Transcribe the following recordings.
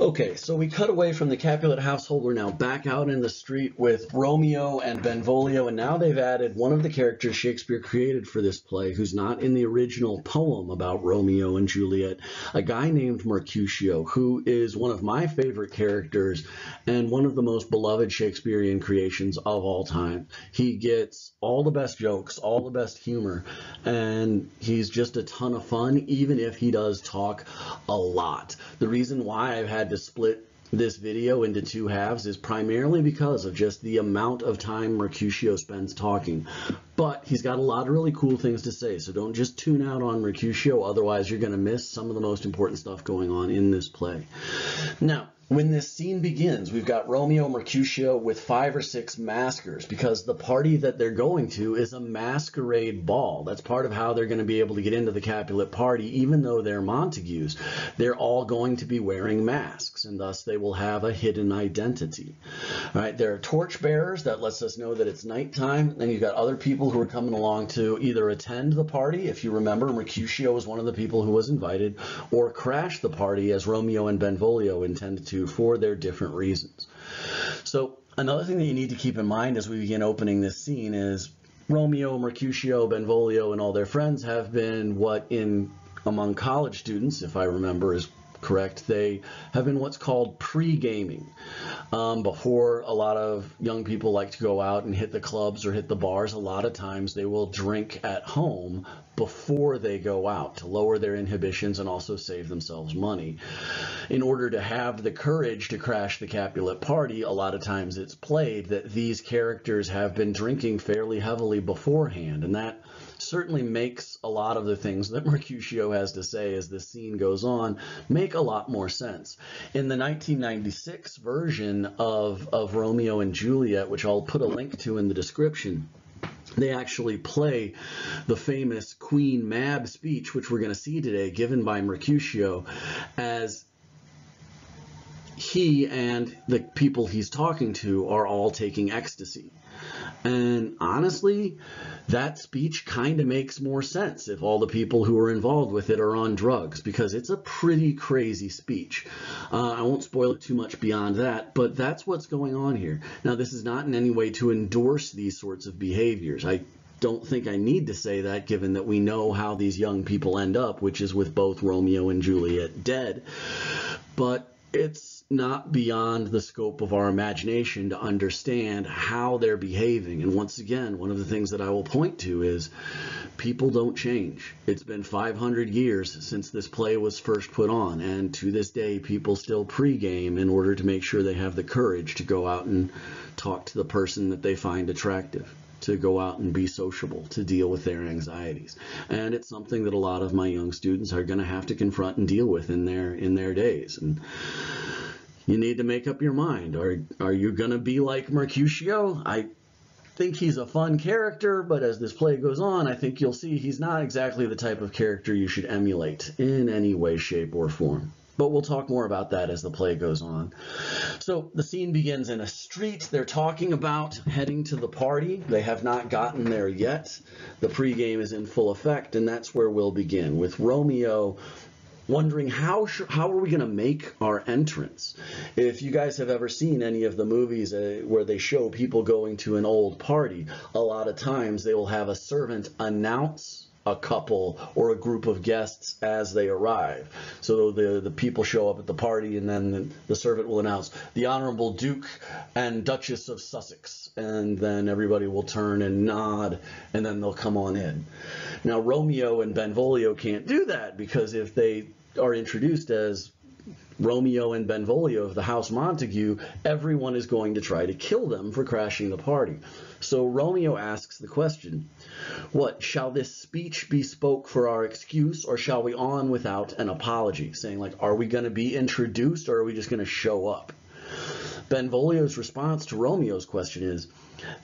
Okay, so we cut away from the Capulet household. We're now back out in the street with Romeo and Benvolio, and now they've added one of the characters Shakespeare created for this play, who's not in the original poem about Romeo and Juliet, a guy named Mercutio, who is one of my favorite characters and one of the most beloved Shakespearean creations of all time. He gets all the best jokes, all the best humor, and he's just a ton of fun, even if he does talk a lot. The reason why I've had had to split this video into two halves is primarily because of just the amount of time Mercutio spends talking. But he's got a lot of really cool things to say, so don't just tune out on Mercutio, otherwise you're going to miss some of the most important stuff going on in this play. Now, when this scene begins, we've got Romeo Mercutio with five or six maskers because the party that they're going to is a masquerade ball. That's part of how they're going to be able to get into the Capulet party, even though they're Montagues. They're all going to be wearing masks, and thus they will have a hidden identity. All right, there are torchbearers that lets us know that it's nighttime. Then you've got other people who are coming along to either attend the party, if you remember, Mercutio was one of the people who was invited, or crash the party as Romeo and Benvolio intended to for their different reasons. So another thing that you need to keep in mind as we begin opening this scene is Romeo, Mercutio, Benvolio, and all their friends have been what in among college students, if I remember is correct, they have been what's called pre-gaming. Um, before a lot of young people like to go out and hit the clubs or hit the bars, a lot of times they will drink at home before they go out to lower their inhibitions and also save themselves money. In order to have the courage to crash the Capulet party, a lot of times it's played that these characters have been drinking fairly heavily beforehand, and that certainly makes a lot of the things that Mercutio has to say as the scene goes on make a lot more sense. In the 1996 version of, of Romeo and Juliet, which I'll put a link to in the description, they actually play the famous Queen Mab speech, which we're going to see today, given by Mercutio, as he and the people he's talking to are all taking ecstasy. And honestly, that speech kind of makes more sense if all the people who are involved with it are on drugs, because it's a pretty crazy speech. Uh, I won't spoil it too much beyond that, but that's what's going on here. Now, this is not in any way to endorse these sorts of behaviors. I don't think I need to say that given that we know how these young people end up, which is with both Romeo and Juliet dead. But it's not beyond the scope of our imagination to understand how they're behaving. And once again, one of the things that I will point to is people don't change. It's been 500 years since this play was first put on, and to this day, people still pregame in order to make sure they have the courage to go out and talk to the person that they find attractive to go out and be sociable, to deal with their anxieties. And it's something that a lot of my young students are going to have to confront and deal with in their in their days. And you need to make up your mind. Are, are you going to be like Mercutio? I think he's a fun character, but as this play goes on, I think you'll see he's not exactly the type of character you should emulate in any way, shape, or form. But we'll talk more about that as the play goes on. So the scene begins in a street. They're talking about heading to the party. They have not gotten there yet. The pregame is in full effect, and that's where we'll begin with Romeo wondering how how are we going to make our entrance if you guys have ever seen any of the movies uh, where they show people going to an old party a lot of times they will have a servant announce a couple or a group of guests as they arrive. So the, the people show up at the party and then the, the, servant will announce the Honorable Duke and Duchess of Sussex. And then everybody will turn and nod and then they'll come on in. Now Romeo and Benvolio can't do that because if they are introduced as Romeo and Benvolio of the House Montague, everyone is going to try to kill them for crashing the party. So Romeo asks the question, What, shall this speech be spoke for our excuse, or shall we on without an apology? Saying, like, are we going to be introduced, or are we just going to show up? Benvolio's response to Romeo's question is,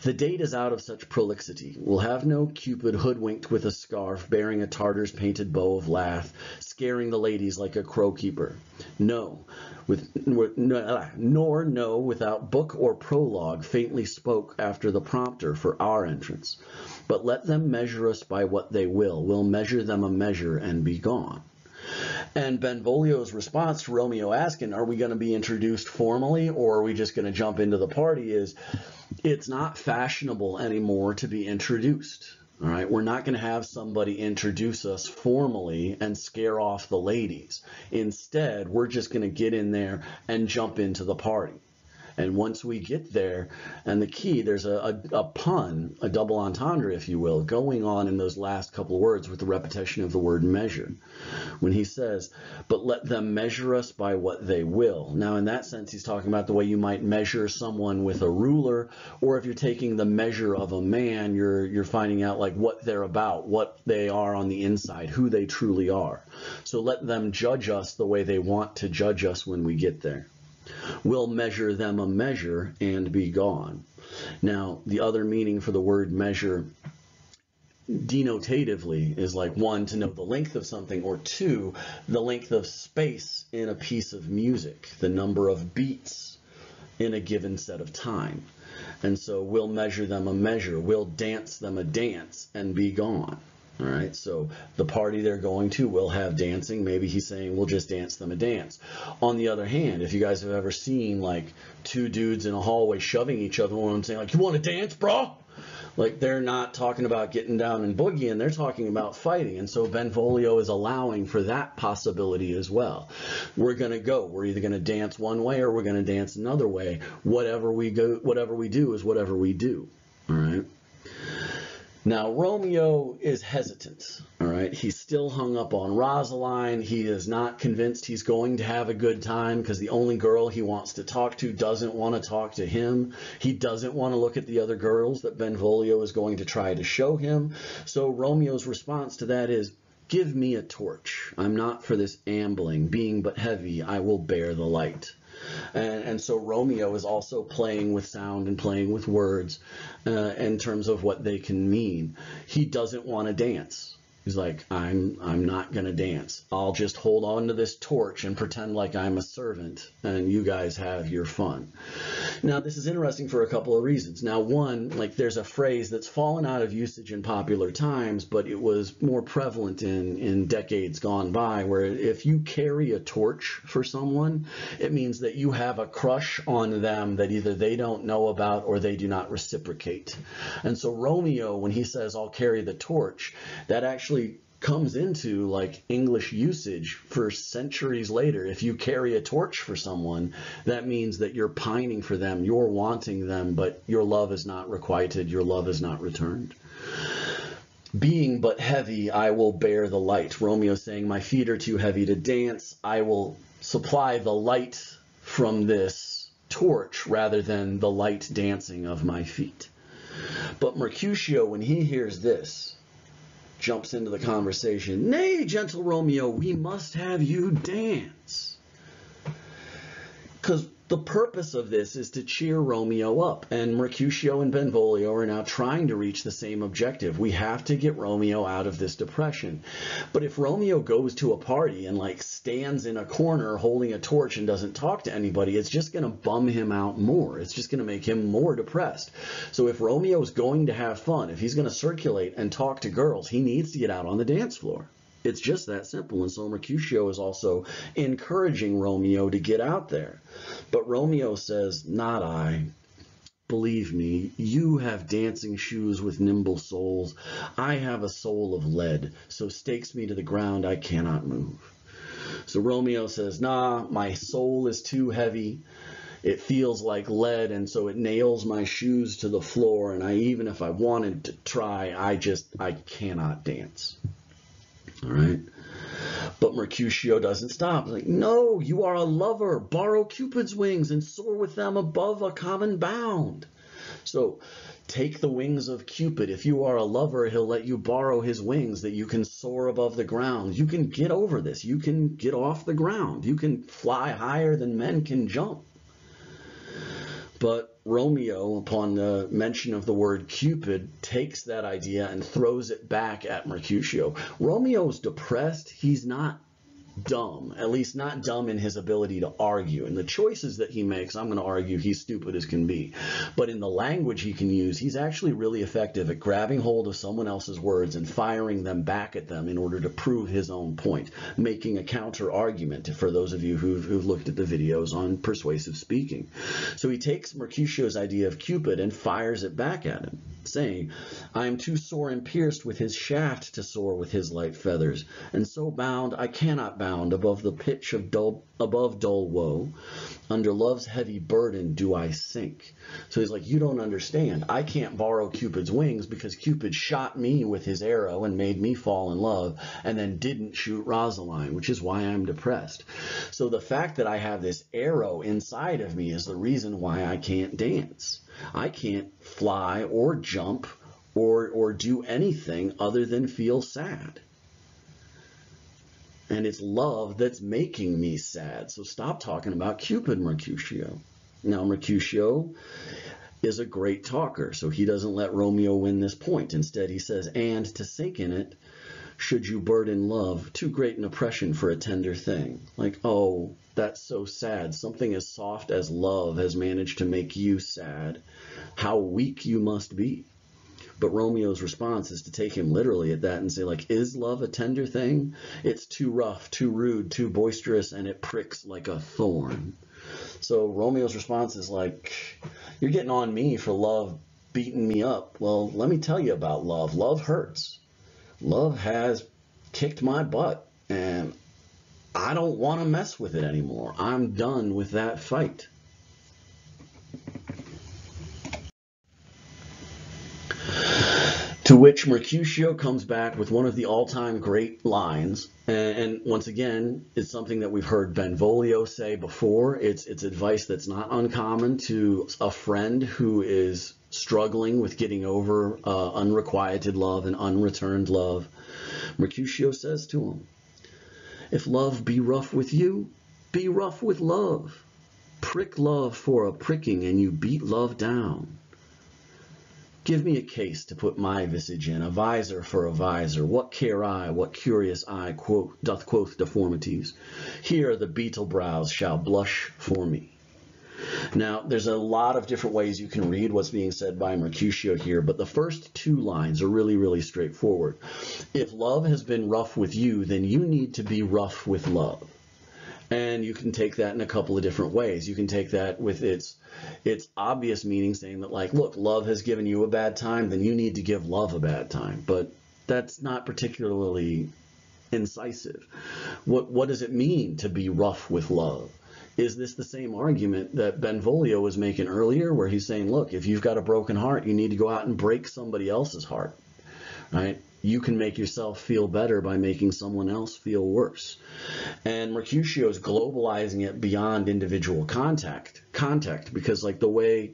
the date is out of such prolixity. We'll have no Cupid hoodwinked with a scarf, bearing a Tartar's painted bow of lath, scaring the ladies like a crow keeper. No, with, ah, nor no without book or prologue faintly spoke after the prompter for our entrance. But let them measure us by what they will. We'll measure them a measure and be gone. And Benvolio's response to Romeo asking, Are we going to be introduced formally or are we just going to jump into the party? is it's not fashionable anymore to be introduced. All right, we're not going to have somebody introduce us formally and scare off the ladies. Instead, we're just going to get in there and jump into the party. And once we get there, and the key, there's a, a, a, pun, a double entendre, if you will, going on in those last couple words with the repetition of the word measure. When he says, but let them measure us by what they will. Now, in that sense, he's talking about the way you might measure someone with a ruler, or if you're taking the measure of a man, you're, you're finding out like what they're about, what they are on the inside, who they truly are. So let them judge us the way they want to judge us when we get there will measure them a measure and be gone. Now, the other meaning for the word measure denotatively is like one, to know the length of something, or two, the length of space in a piece of music, the number of beats in a given set of time. And so we'll measure them a measure, we'll dance them a dance and be gone. All right, so the party they're going to will have dancing. Maybe he's saying we'll just dance them a dance. On the other hand, if you guys have ever seen like two dudes in a hallway shoving each other, one saying like, "You want to dance, bro?" Like they're not talking about getting down and boogieing, they're talking about fighting. And so Benvolio is allowing for that possibility as well. We're going to go. We're either going to dance one way or we're going to dance another way. Whatever we go, whatever we do is whatever we do. All right. Now, Romeo is hesitant, all right? He's still hung up on Rosaline. He is not convinced he's going to have a good time because the only girl he wants to talk to doesn't want to talk to him. He doesn't want to look at the other girls that Benvolio is going to try to show him. So Romeo's response to that is, Give me a torch. I'm not for this ambling. Being but heavy, I will bear the light. And, and so Romeo is also playing with sound and playing with words uh, in terms of what they can mean. He doesn't want to dance. He's like, I'm I'm not gonna dance. I'll just hold on to this torch and pretend like I'm a servant, and you guys have your fun. Now, this is interesting for a couple of reasons. Now, one, like there's a phrase that's fallen out of usage in popular times, but it was more prevalent in in decades gone by, where if you carry a torch for someone, it means that you have a crush on them that either they don't know about or they do not reciprocate. And so Romeo, when he says, "I'll carry the torch," that actually actually comes into like English usage for centuries later. If you carry a torch for someone, that means that you're pining for them, you're wanting them, but your love is not requited, your love is not returned. Being but heavy, I will bear the light. Romeo saying, My feet are too heavy to dance. I will supply the light from this torch rather than the light dancing of my feet. But Mercutio, when he hears this, jumps into the conversation. Nay, gentle Romeo, we must have you dance. Because the purpose of this is to cheer Romeo up, and Mercutio and Benvolio are now trying to reach the same objective. We have to get Romeo out of this depression. But if Romeo goes to a party and like stands in a corner holding a torch and doesn't talk to anybody, it's just going to bum him out more. It's just going to make him more depressed. So if Romeo's going to have fun, if he's going to circulate and talk to girls, he needs to get out on the dance floor. It's just that simple. And so Mercutio is also encouraging Romeo to get out there. But Romeo says, Not I. Believe me, you have dancing shoes with nimble soles. I have a soul of lead, so stakes me to the ground I cannot move. So Romeo says, Nah, my soul is too heavy. It feels like lead, and so it nails my shoes to the floor. And I, even if I wanted to try, I just, I cannot dance. All right. But Mercutio doesn't stop. Like, no, you are a lover. Borrow Cupid's wings and soar with them above a common bound. So take the wings of Cupid. If you are a lover, he'll let you borrow his wings that you can soar above the ground. You can get over this. You can get off the ground. You can fly higher than men can jump. But Romeo, upon the mention of the word Cupid, takes that idea and throws it back at Mercutio. Romeo's depressed. He's not dumb, at least not dumb in his ability to argue. And the choices that he makes, I'm going to argue he's stupid as can be. But in the language he can use, he's actually really effective at grabbing hold of someone else's words and firing them back at them in order to prove his own point, making a counter argument for those of you who've, who've looked at the videos on persuasive speaking. So he takes Mercutio's idea of Cupid and fires it back at him, saying, I am too sore and pierced with his shaft to soar with his light feathers, and so bound I cannot bound above the pitch of dull, above dull woe. Under love's heavy burden do I sink. So he's like, you don't understand. I can't borrow Cupid's wings because Cupid shot me with his arrow and made me fall in love and then didn't shoot Rosaline, which is why I'm depressed. So the fact that I have this arrow inside of me is the reason why I can't dance. I can't fly or jump or, or do anything other than feel sad and it's love that's making me sad. So stop talking about Cupid, Mercutio. Now, Mercutio is a great talker, so he doesn't let Romeo win this point. Instead, he says, and to sink in it, should you burden love, too great an oppression for a tender thing. Like, oh, that's so sad. Something as soft as love has managed to make you sad. How weak you must be. But Romeo's response is to take him literally at that and say, like, is love a tender thing? It's too rough, too rude, too boisterous, and it pricks like a thorn. So Romeo's response is like, you're getting on me for love beating me up. Well, let me tell you about love. Love hurts. Love has kicked my butt, and I don't want to mess with it anymore. I'm done with that fight. To which Mercutio comes back with one of the all-time great lines, and, once again, it's something that we've heard Benvolio say before. It's it's advice that's not uncommon to a friend who is struggling with getting over uh, unrequited love and unreturned love. Mercutio says to him, "If love be rough with you, be rough with love. Prick love for a pricking, and you beat love down." Give me a case to put my visage in, a visor for a visor. What care I, what curious eye quote, doth quoth deformities? Here the beetle brows shall blush for me. Now, there's a lot of different ways you can read what's being said by Mercutio here, but the first two lines are really, really straightforward. If love has been rough with you, then you need to be rough with love. And you can take that in a couple of different ways. You can take that with its its obvious meaning saying that like, look, love has given you a bad time, then you need to give love a bad time. But that's not particularly incisive. What what does it mean to be rough with love? Is this the same argument that Benvolio was making earlier where he's saying, look, if you've got a broken heart, you need to go out and break somebody else's heart, right? you can make yourself feel better by making someone else feel worse. And Mercutio is globalizing it beyond individual contact, contact, because like the way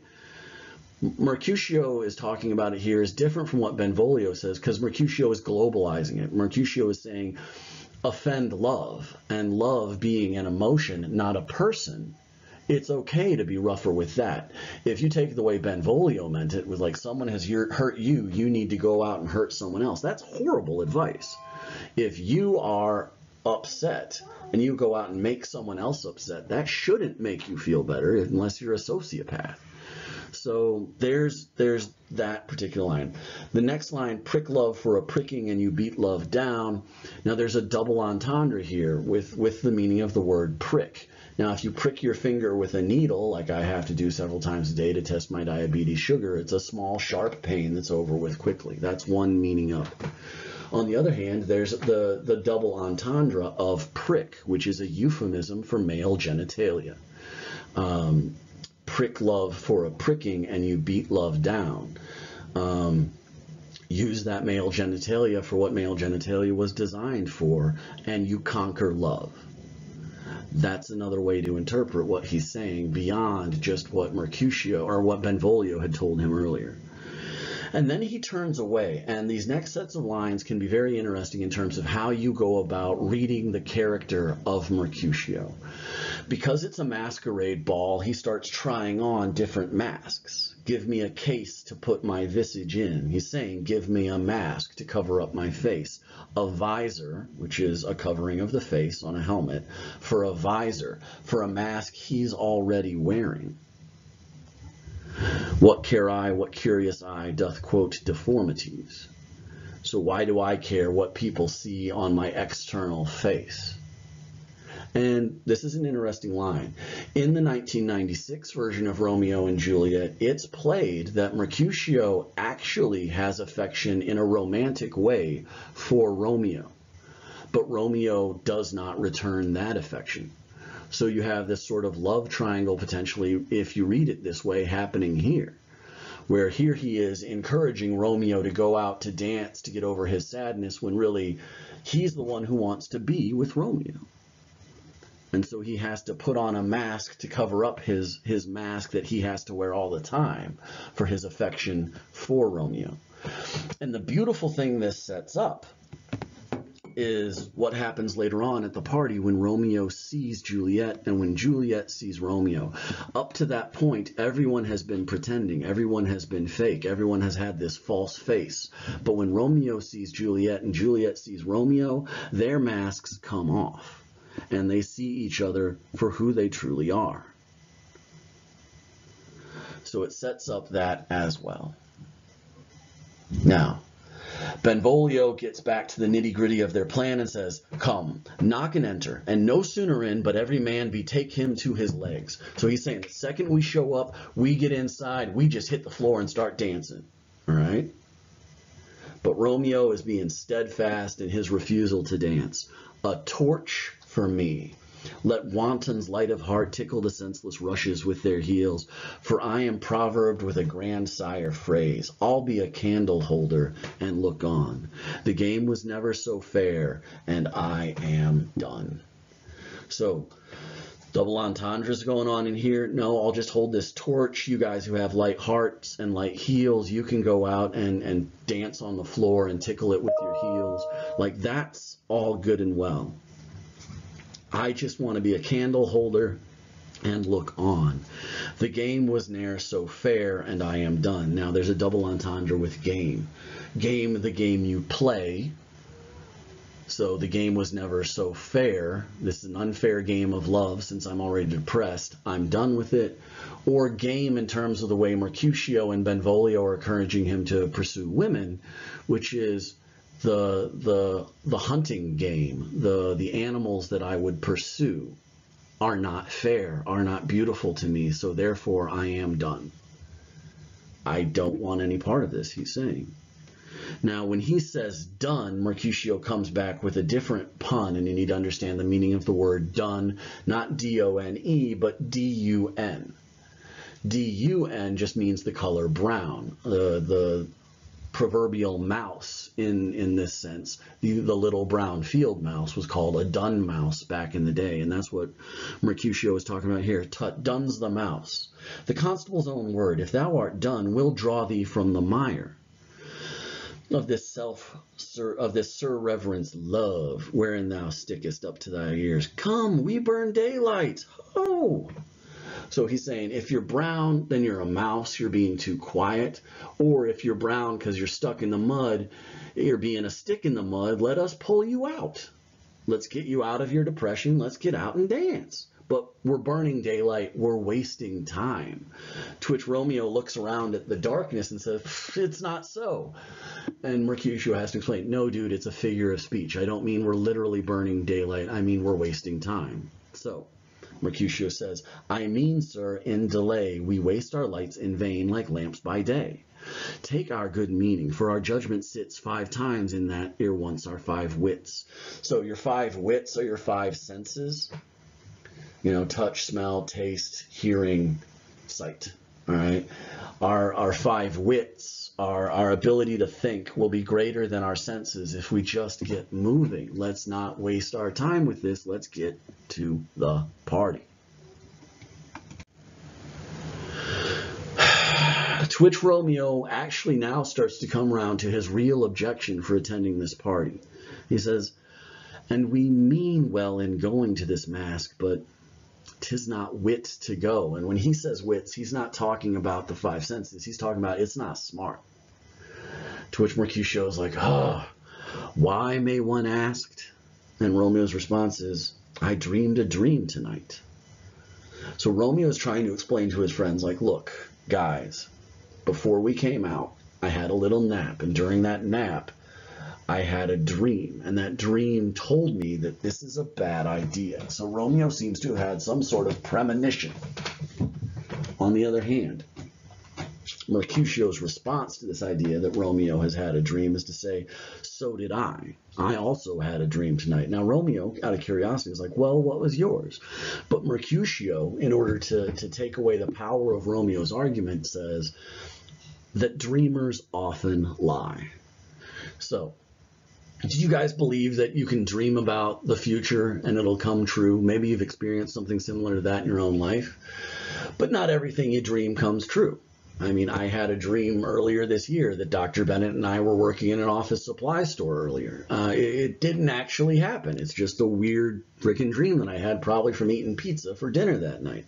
Mercutio is talking about it here is different from what Benvolio says, because Mercutio is globalizing it. Mercutio is saying, offend love, and love being an emotion, not a person, it's okay to be rougher with that. If you take the way Benvolio meant it, with like someone has hurt you, you need to go out and hurt someone else. That's horrible advice. If you are upset and you go out and make someone else upset, that shouldn't make you feel better unless you're a sociopath. So there's there's that particular line. The next line, prick love for a pricking and you beat love down. Now there's a double entendre here with, with the meaning of the word prick. Now, if you prick your finger with a needle, like I have to do several times a day to test my diabetes sugar, it's a small, sharp pain that's over with quickly. That's one meaning of. On the other hand, there's the, the double entendre of prick, which is a euphemism for male genitalia. Um, prick love for a pricking and you beat love down. Um, use that male genitalia for what male genitalia was designed for, and you conquer love that's another way to interpret what he's saying beyond just what Mercutio or what Benvolio had told him earlier. And then he turns away, and these next sets of lines can be very interesting in terms of how you go about reading the character of Mercutio. Because it's a masquerade ball, he starts trying on different masks. Give me a case to put my visage in. He's saying, give me a mask to cover up my face. A visor, which is a covering of the face on a helmet, for a visor, for a mask he's already wearing. What care I, what curious eye doth quote deformities? So why do I care what people see on my external face? And this is an interesting line. In the 1996 version of Romeo and Juliet, it's played that Mercutio actually has affection in a romantic way for Romeo. But Romeo does not return that affection. So you have this sort of love triangle potentially, if you read it this way, happening here. Where here he is encouraging Romeo to go out to dance to get over his sadness when really he's the one who wants to be with Romeo. And so he has to put on a mask to cover up his, his mask that he has to wear all the time for his affection for Romeo. And the beautiful thing this sets up is what happens later on at the party when Romeo sees Juliet and when Juliet sees Romeo. Up to that point, everyone has been pretending, everyone has been fake, everyone has had this false face. But when Romeo sees Juliet and Juliet sees Romeo, their masks come off and they see each other for who they truly are. So it sets up that as well. Now, Benvolio gets back to the nitty gritty of their plan and says, Come, knock and enter, and no sooner in, but every man betake him to his legs. So he's saying the second we show up, we get inside, we just hit the floor and start dancing. All right? But Romeo is being steadfast in his refusal to dance. A torch for me. Let wantons light of heart tickle the senseless rushes with their heels, for I am proverbed with a grandsire phrase, I'll be a candle holder and look on. The game was never so fair, and I am done. So, double entendres going on in here. No, I'll just hold this torch. You guys who have light hearts and light heels, you can go out and, and dance on the floor and tickle it with your heels. Like that's all good and well. I just want to be a candle holder and look on. The game was ne'er so fair, and I am done. Now there's a double entendre with game. Game, the game you play. So the game was never so fair. This is an unfair game of love since I'm already depressed. I'm done with it. Or game in terms of the way Mercutio and Benvolio are encouraging him to pursue women, which is the the the hunting game, the the animals that I would pursue are not fair, are not beautiful to me, so therefore I am done. I don't want any part of this, he's saying. Now, when he says done, Mercutio comes back with a different pun, and you need to understand the meaning of the word done, not D-O-N-E, but D-U-N. D-U-N just means the color brown. Uh, the proverbial mouse in, in this sense. The, the little brown field mouse was called a dun mouse back in the day, and that's what Mercutio is talking about here. Tut duns the mouse. The constable's own word, if thou art done, we'll draw thee from the mire of this self of this sir reverence love wherein thou stickest up to thy ears. Come, we burn daylight. Oh, so he's saying if you're brown, then you're a mouse, you're being too quiet. Or if you're brown because you're stuck in the mud, you're being a stick in the mud, let us pull you out. Let's get you out of your depression. Let's get out and dance. But we're burning daylight. We're wasting time. To which Romeo looks around at the darkness and says, it's not so. And Mercutio has to explain, no, dude, it's a figure of speech. I don't mean we're literally burning daylight. I mean we're wasting time. So Mercutio says, I mean, sir, in delay we waste our lights in vain like lamps by day. Take our good meaning, for our judgment sits five times in that ere once our five wits. So your five wits are your five senses. You know, touch, smell, taste, hearing, sight. All right. Our, our five wits our, our ability to think will be greater than our senses if we just get moving. Let's not waste our time with this. Let's get to the party. Twitch Romeo actually now starts to come around to his real objection for attending this party. He says, And we mean well in going to this mask, but 'tis not wit to go. And when he says wits, he's not talking about the five senses. He's talking about it's not smart. To which Mercutio is like, oh, why may one ask? And Romeo's response is, I dreamed a dream tonight. So Romeo is trying to explain to his friends, like, look, guys, before we came out, I had a little nap, and during that nap, I had a dream, and that dream told me that this is a bad idea. So Romeo seems to have had some sort of premonition. On the other hand, Mercutio's response to this idea that Romeo has had a dream is to say, so did I. I also had a dream tonight. Now, Romeo, out of curiosity, is like, well, what was yours? But Mercutio, in order to, to take away the power of Romeo's argument, says that dreamers often lie. So, do you guys believe that you can dream about the future and it'll come true? Maybe you've experienced something similar to that in your own life. But not everything you dream comes true. I mean, I had a dream earlier this year that Dr. Bennett and I were working in an office supply store earlier. Uh, it, it, didn't actually happen. It's just a weird freaking dream that I had probably from eating pizza for dinner that night.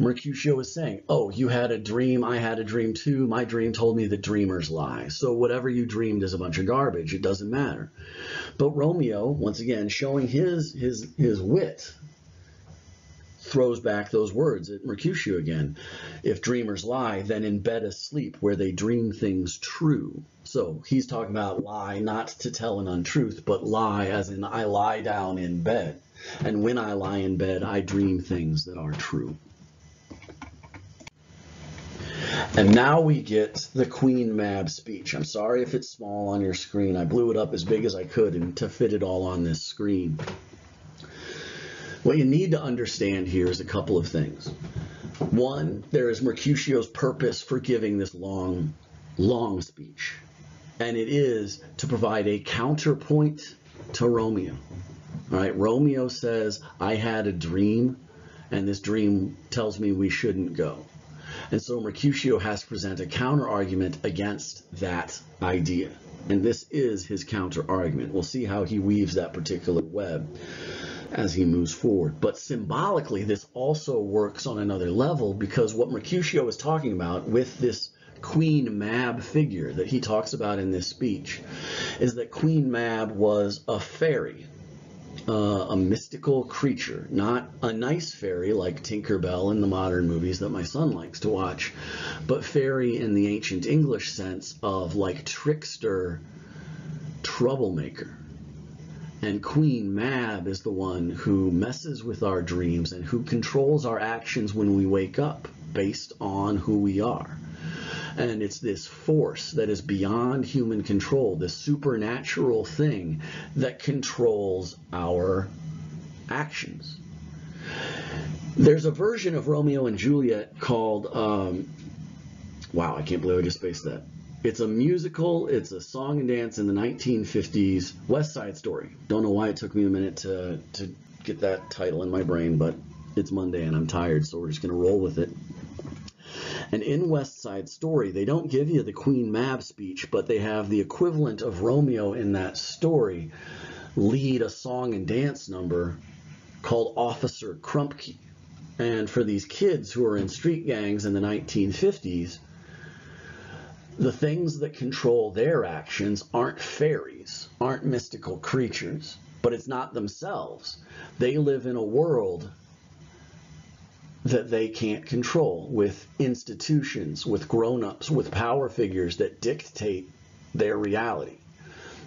Mercutio was saying, oh, you had a dream, I had a dream too. My dream told me that dreamers lie. So whatever you dreamed is a bunch of garbage. It doesn't matter. But Romeo, once again, showing his his his wit, throws back those words at Mercutio again. If dreamers lie, then in bed asleep, where they dream things true. So he's talking about lie, not to tell an untruth, but lie as in I lie down in bed. And when I lie in bed, I dream things that are true. And now we get the Queen Mab speech. I'm sorry if it's small on your screen. I blew it up as big as I could and to fit it all on this screen. What you need to understand here is a couple of things. One, there is Mercutio's purpose for giving this long, long speech, and it is to provide a counterpoint to Romeo. All right, Romeo says, I had a dream, and this dream tells me we shouldn't go. And so Mercutio has to present a counter argument against that idea. And this is his counter argument. We'll see how he weaves that particular web as he moves forward. But symbolically, this also works on another level because what Mercutio is talking about with this Queen Mab figure that he talks about in this speech is that Queen Mab was a fairy, uh, a mystical creature, not a nice fairy like Tinkerbell in the modern movies that my son likes to watch, but fairy in the ancient English sense of like trickster, troublemaker. And Queen Mab is the one who messes with our dreams and who controls our actions when we wake up based on who we are. And it's this force that is beyond human control, this supernatural thing that controls our actions. There's a version of Romeo and Juliet called, um, wow, I can't believe I just spaced that. It's a musical, it's a song and dance in the 1950s, West Side Story. Don't know why it took me a minute to, to get that title in my brain, but it's Monday and I'm tired, so we're just going to roll with it. And in West Side Story, they don't give you the Queen Mab speech, but they have the equivalent of Romeo in that story lead a song and dance number called Officer Krupke. And for these kids who are in street gangs in the 1950s, the things that control their actions aren't fairies, aren't mystical creatures, but it's not themselves. They live in a world that they can't control with institutions, with grown-ups, with power figures that dictate their reality.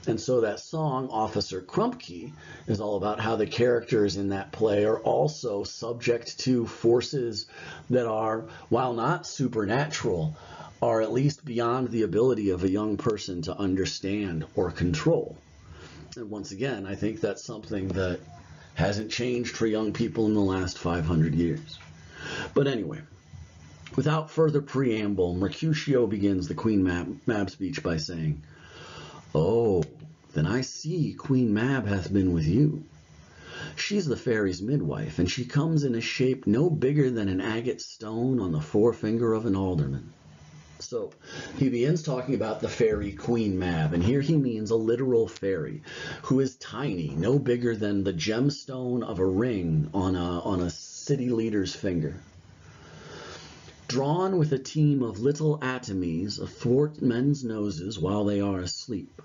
And so that song, Officer Krupke, is all about how the characters in that play are also subject to forces that are, while not supernatural, are at least beyond the ability of a young person to understand or control. And once again, I think that's something that hasn't changed for young people in the last 500 years. But anyway, without further preamble, Mercutio begins the Queen Mab, Mab speech by saying, Oh, then I see Queen Mab hath been with you. She's the fairy's midwife, and she comes in a shape no bigger than an agate stone on the forefinger of an alderman. So he begins talking about the fairy Queen Mab, and here he means a literal fairy who is tiny, no bigger than the gemstone of a ring on a, on a city leader's finger. Drawn with a team of little atomies athwart men's noses while they are asleep.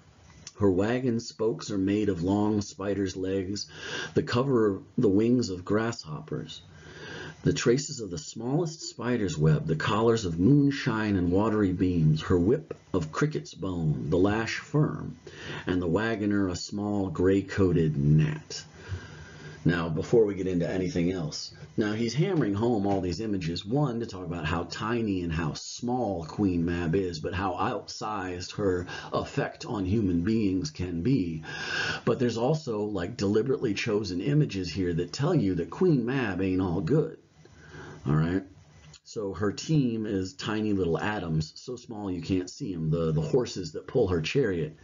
Her wagon spokes are made of long spider's legs, the cover the wings of grasshoppers. The traces of the smallest spider's web, the collars of moonshine and watery beams, her whip of cricket's bone, the lash firm, and the wagoner a small gray-coated gnat. Now, before we get into anything else, now he's hammering home all these images. One, to talk about how tiny and how small Queen Mab is, but how outsized her effect on human beings can be. But there's also like deliberately chosen images here that tell you that Queen Mab ain't all good. All right. So her team is tiny little atoms, so small you can't see them, the, the horses that pull her chariot.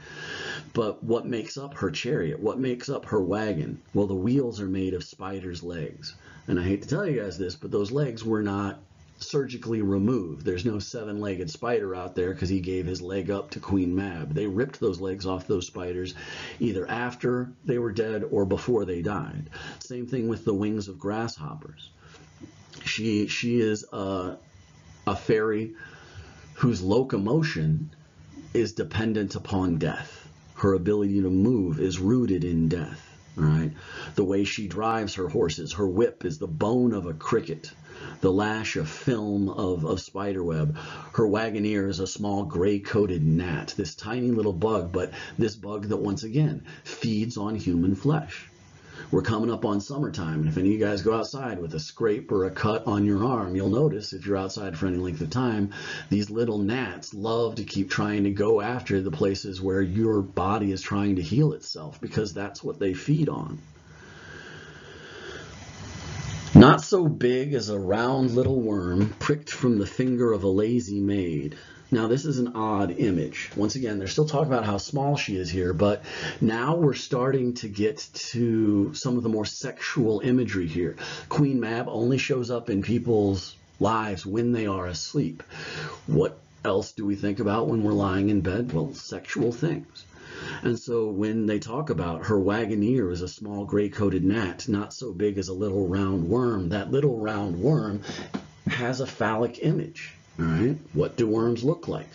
But what makes up her chariot? What makes up her wagon? Well, the wheels are made of spider's legs. And I hate to tell you guys this, but those legs were not surgically removed. There's no seven-legged spider out there because he gave his leg up to Queen Mab. They ripped those legs off those spiders either after they were dead or before they died. Same thing with the wings of grasshoppers. She she is a, a fairy whose locomotion is dependent upon death. Her ability to move is rooted in death. Right? The way she drives her horses, her whip is the bone of a cricket, the lash a film of, of spiderweb. Her wagoner is a small gray-coated gnat, this tiny little bug, but this bug that once again feeds on human flesh. We're coming up on summertime, and if any of you guys go outside with a scrape or a cut on your arm, you'll notice if you're outside for any length of time, these little gnats love to keep trying to go after the places where your body is trying to heal itself because that's what they feed on. Not so big as a round little worm pricked from the finger of a lazy maid. Now this is an odd image. Once again, they're still talking about how small she is here, but now we're starting to get to some of the more sexual imagery here. Queen Mab only shows up in people's lives when they are asleep. What else do we think about when we're lying in bed? Well, sexual things. And so when they talk about her wagoner is a small gray-coated gnat, not so big as a little round worm, that little round worm has a phallic image. All right, what do worms look like?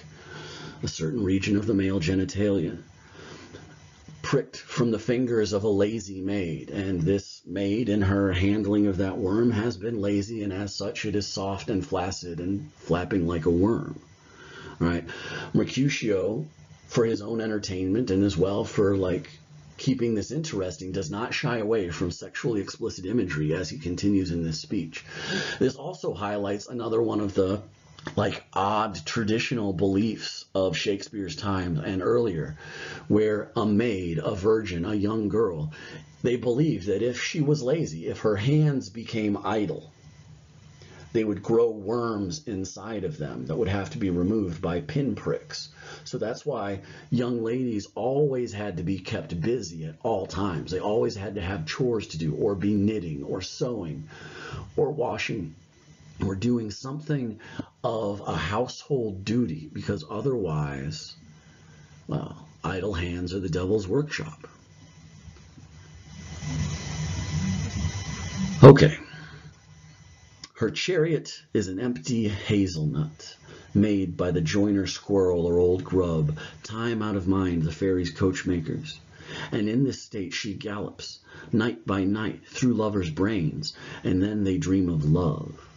A certain region of the male genitalia pricked from the fingers of a lazy maid, and this maid in her handling of that worm has been lazy, and as such it is soft and flaccid and flapping like a worm. All right, Mercutio, for his own entertainment and as well for like keeping this interesting, does not shy away from sexually explicit imagery as he continues in this speech. This also highlights another one of the like odd traditional beliefs of Shakespeare's time and earlier, where a maid, a virgin, a young girl, they believed that if she was lazy, if her hands became idle, they would grow worms inside of them that would have to be removed by pinpricks. So that's why young ladies always had to be kept busy at all times. They always had to have chores to do or be knitting or sewing or washing or doing something of a household duty because otherwise, well, idle hands are the devil's workshop. Okay. Her chariot is an empty hazelnut made by the joiner squirrel or old grub, time out of mind the fairies' coachmakers. And in this state she gallops, night by night, through lovers' brains, and then they dream of love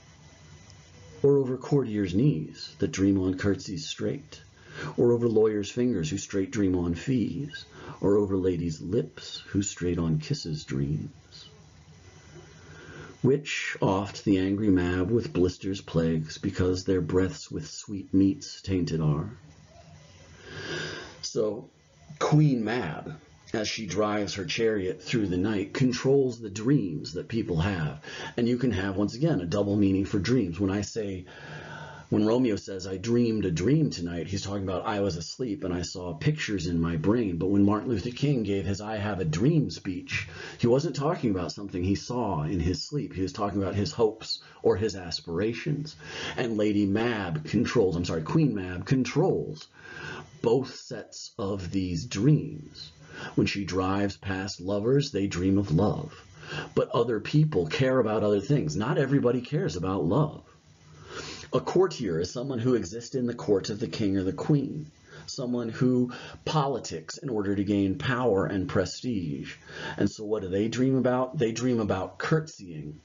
or over courtiers' knees that dream on curtsies straight, or over lawyers' fingers who straight dream on fees, or over ladies' lips who straight on kisses dreams. Which oft the angry mab with blisters plagues, because their breaths with sweet meats tainted are. So, Queen Mab, as she drives her chariot through the night, controls the dreams that people have. And you can have, once again, a double meaning for dreams. When I say When Romeo says, I dreamed a dream tonight, he's talking about I was asleep and I saw pictures in my brain. But when Martin Luther King gave his I have a dream speech, he wasn't talking about something he saw in his sleep. He was talking about his hopes or his aspirations. And Lady Mab controls, I'm sorry, Queen Mab controls both sets of these dreams. When she drives past lovers, they dream of love. But other people care about other things. Not everybody cares about love. A courtier is someone who exists in the court of the king or the queen, someone who politics in order to gain power and prestige. And so what do they dream about? They dream about curtsying.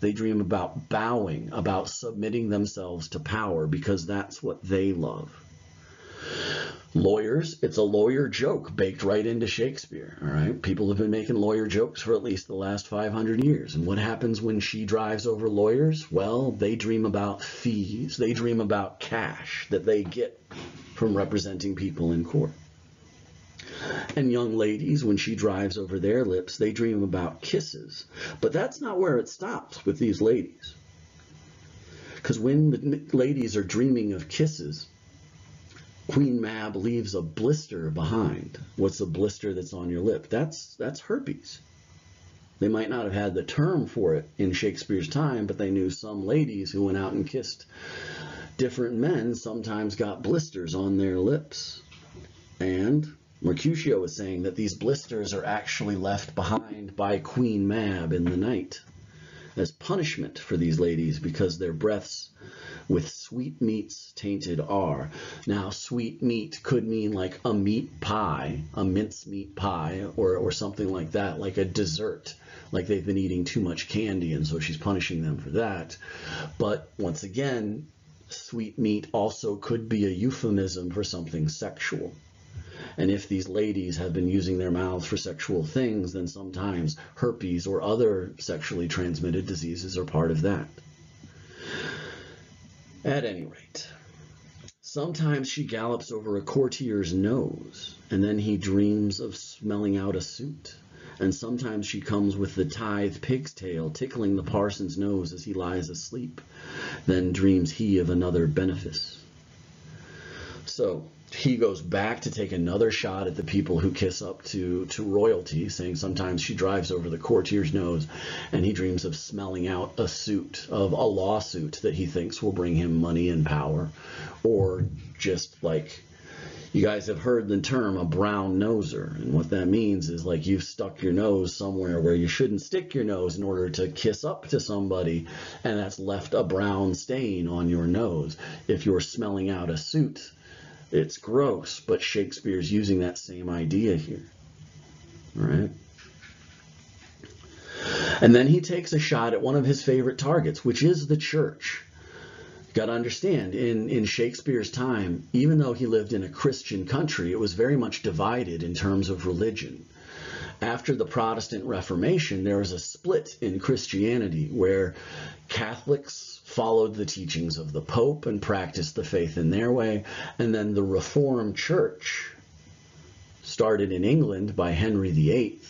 They dream about bowing, about submitting themselves to power because that's what they love. Lawyers, it's a lawyer joke baked right into Shakespeare. All right. People have been making lawyer jokes for at least the last 500 years. And what happens when she drives over lawyers? Well, they dream about fees. They dream about cash that they get from representing people in court. And young ladies, when she drives over their lips, they dream about kisses. But that's not where it stops with these ladies. Because when the ladies are dreaming of kisses, Queen Mab leaves a blister behind. What's a blister that's on your lip? That's that's herpes. They might not have had the term for it in Shakespeare's time, but they knew some ladies who went out and kissed different men sometimes got blisters on their lips. And Mercutio is saying that these blisters are actually left behind by Queen Mab in the night as punishment for these ladies because their breaths with sweet meats tainted are. Now, sweet meat could mean like a meat pie, a mince meat pie, or, or something like that, like a dessert, like they've been eating too much candy, and so she's punishing them for that. But once again, sweet meat also could be a euphemism for something sexual. And if these ladies have been using their mouths for sexual things, then sometimes herpes or other sexually transmitted diseases are part of that. At any rate, sometimes she gallops over a courtier's nose, and then he dreams of smelling out a suit. And sometimes she comes with the tithe pig's tail tickling the parson's nose as he lies asleep. Then dreams he of another benefice. So he goes back to take another shot at the people who kiss up to, to royalty, saying sometimes she drives over the courtier's nose and he dreams of smelling out a suit, of a lawsuit that he thinks will bring him money and power, or just like you guys have heard the term a brown noser. And what that means is like you've stuck your nose somewhere where you shouldn't stick your nose in order to kiss up to somebody, and that's left a brown stain on your nose. If you're smelling out a suit, it's gross, but Shakespeare's using that same idea here. All right. And then he takes a shot at one of his favorite targets, which is the church. You got to understand, in, in Shakespeare's time, even though he lived in a Christian country, it was very much divided in terms of religion. After the Protestant Reformation, there was a split in Christianity where Catholics followed the teachings of the Pope and practiced the faith in their way. And then the Reformed Church, started in England by Henry VIII,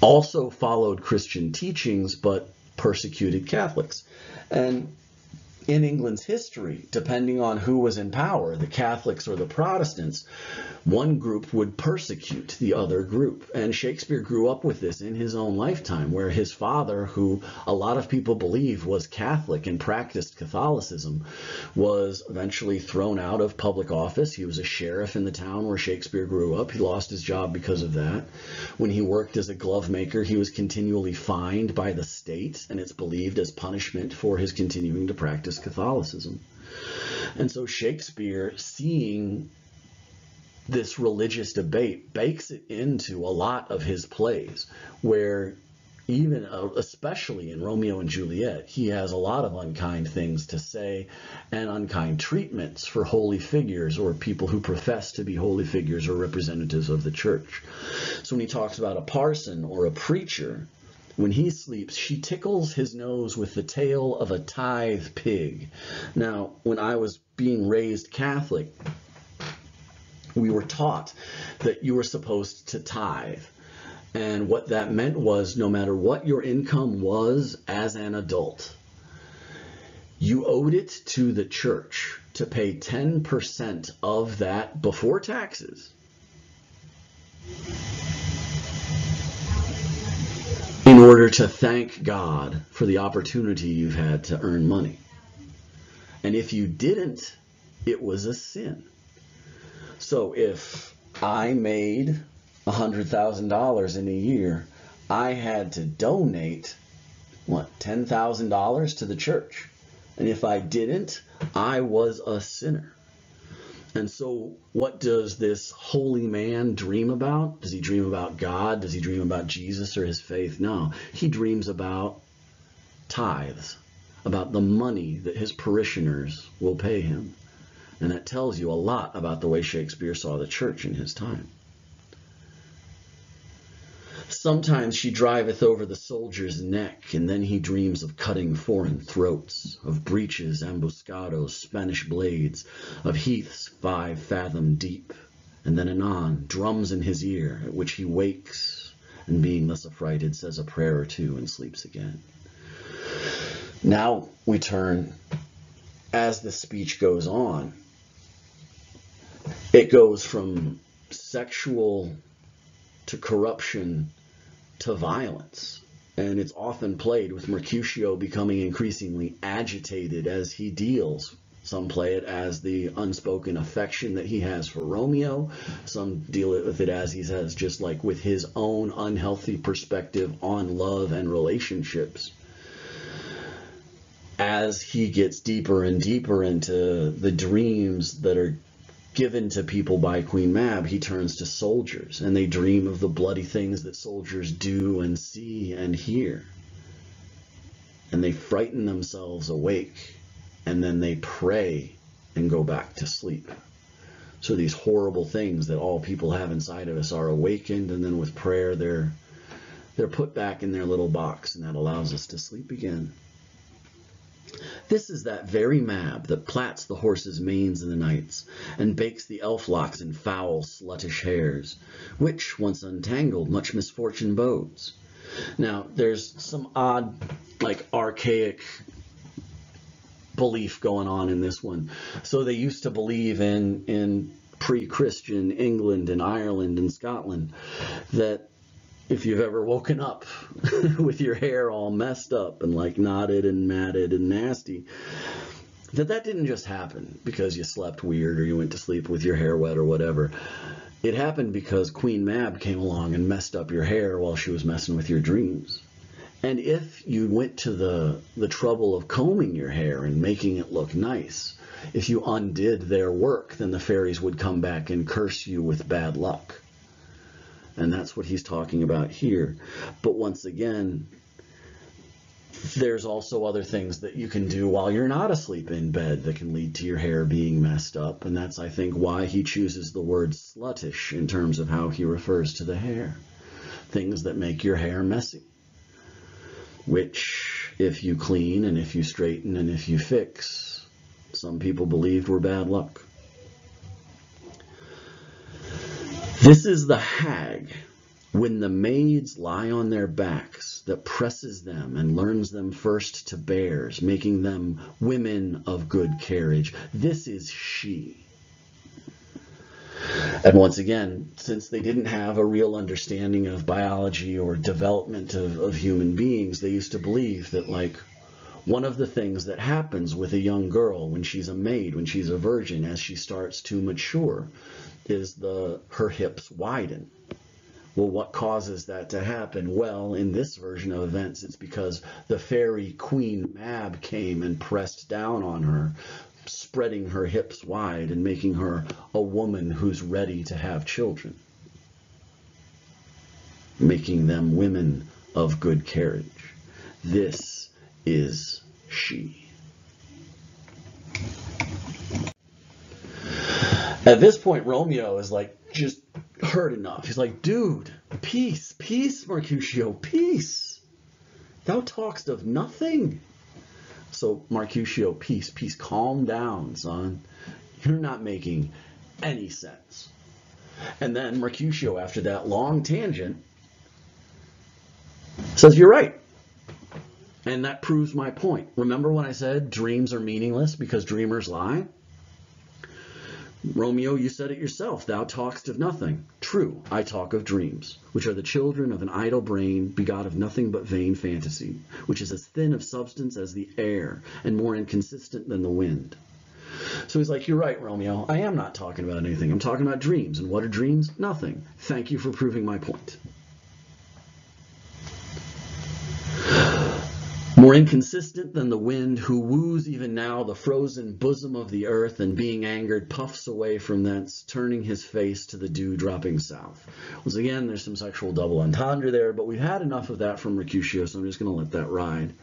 also followed Christian teachings but persecuted Catholics. And in England's history, depending on who was in power, the Catholics or the Protestants, one group would persecute the other group. And Shakespeare grew up with this in his own lifetime, where his father, who a lot of people believe was Catholic and practiced Catholicism, was eventually thrown out of public office. He was a sheriff in the town where Shakespeare grew up. He lost his job because of that. When he worked as a glove maker, he was continually fined by the state, and it's believed as punishment for his continuing to practice Catholicism. And so Shakespeare, seeing this religious debate bakes it into a lot of his plays where even uh, especially in Romeo and Juliet, he has a lot of unkind things to say and unkind treatments for holy figures or people who profess to be holy figures or representatives of the church. So when he talks about a parson or a preacher, when he sleeps, she tickles his nose with the tail of a tithe pig. Now, when I was being raised Catholic, we were taught that you were supposed to tithe. And what that meant was no matter what your income was as an adult, you owed it to the church to pay 10% of that before taxes in order to thank God for the opportunity you've had to earn money. And if you didn't, it was a sin. So if I made $100,000 in a year, I had to donate, what, $10,000 to the church. And if I didn't, I was a sinner. And so, what does this holy man dream about? Does he dream about God? Does he dream about Jesus or his faith? No. He dreams about tithes, about the money that his parishioners will pay him. And that tells you a lot about the way Shakespeare saw the church in his time. Sometimes she driveth over the soldier's neck, and then he dreams of cutting foreign throats, of breaches, ambuscados, Spanish blades, of heaths five fathom deep, and then anon drums in his ear, at which he wakes, and being thus affrighted, says a prayer or two and sleeps again. Now we turn, as the speech goes on, it goes from sexual to corruption to violence. And it's often played with Mercutio becoming increasingly agitated as he deals. Some play it as the unspoken affection that he has for Romeo. Some deal with it as he says, just like with his own unhealthy perspective on love and relationships. As he gets deeper and deeper into the dreams that are given to people by Queen Mab, he turns to soldiers, and they dream of the bloody things that soldiers do and see and hear. And they frighten themselves awake, and then they pray and go back to sleep. So these horrible things that all people have inside of us are awakened, and then with prayer, they're they're put back in their little box, and that allows us to sleep again. This is that very Mab that plats the horses' manes in the nights, and bakes the elf locks in foul, sluttish hairs, which, once untangled, much misfortune bodes. Now, there's some odd, like, archaic belief going on in this one. So they used to believe in, in pre-Christian England and Ireland and Scotland that if you've ever woken up with your hair all messed up and like knotted and matted and nasty, that that didn't just happen because you slept weird or you went to sleep with your hair wet or whatever. It happened because Queen Mab came along and messed up your hair while she was messing with your dreams. And if you went to the, the trouble of combing your hair and making it look nice, if you undid their work, then the fairies would come back and curse you with bad luck. And that's what he's talking about here. But once again, there's also other things that you can do while you're not asleep in bed that can lead to your hair being messed up. And that's, I think, why he chooses the word sluttish in terms of how he refers to the hair. Things that make your hair messy. Which, if you clean and if you straighten and if you fix, some people believed were bad luck. This is the hag when the maids lie on their backs that presses them and learns them first to bears, making them women of good carriage. This is she. And once again, since they didn't have a real understanding of biology or development of, of human beings, they used to believe that like one of the things that happens with a young girl when she's a maid, when she's a virgin, as she starts to mature, is the her hips widen. Well, what causes that to happen? Well, in this version of events, it's because the fairy Queen Mab came and pressed down on her, spreading her hips wide and making her a woman who's ready to have children, making them women of good carriage. This is she. At this point, Romeo is like just hurt enough. He's like, dude, peace, peace, Mercutio, peace. Thou talkst of nothing. So, Mercutio, peace, peace, calm down, son. You're not making any sense. And then Mercutio, after that long tangent, says, You're right. And that proves my point. Remember when I said dreams are meaningless because dreamers lie? Romeo, you said it yourself. Thou talkest of nothing. True, I talk of dreams, which are the children of an idle brain, begot of nothing but vain fantasy, which is as thin of substance as the air, and more inconsistent than the wind. So he's like, You're right, Romeo. I am not talking about anything. I'm talking about dreams. And what are dreams? Nothing. Thank you for proving my point. More inconsistent than the wind, who woos even now the frozen bosom of the earth, and being angered, puffs away from thence, turning his face to the dew dropping south. Once again, there's some sexual double entendre there, but we've had enough of that from Mercutio, so I'm just going to let that ride.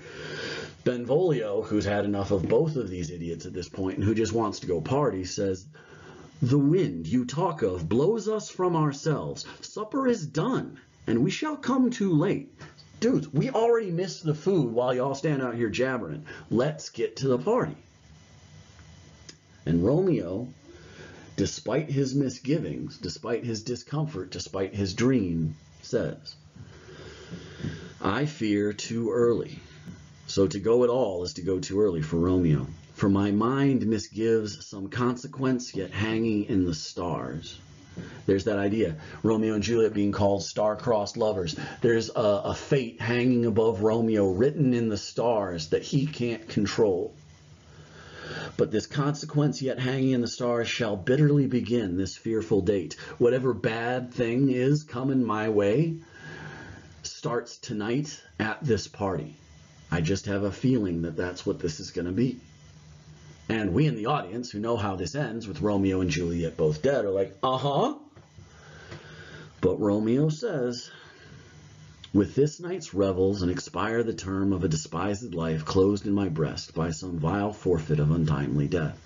Benvolio, who's had enough of both of these idiots at this point and who just wants to go party, says, The wind you talk of blows us from ourselves. Supper is done, and we shall come too late. Dudes, we already missed the food while y'all stand out here jabbering. Let's get to the party. And Romeo, despite his misgivings, despite his discomfort, despite his dream, says, I fear too early. So to go at all is to go too early for Romeo. For my mind misgives some consequence yet hanging in the stars. There's that idea. Romeo and Juliet being called star-crossed lovers. There's a, a, fate hanging above Romeo written in the stars that he can't control. But this consequence yet hanging in the stars shall bitterly begin this fearful date. Whatever bad thing is coming my way starts tonight at this party. I just have a feeling that that's what this is going to be. And we in the audience who know how this ends with Romeo and Juliet both dead are like, uh-huh. But Romeo says, with this night's revels and expire the term of a despised life closed in my breast by some vile forfeit of untimely death.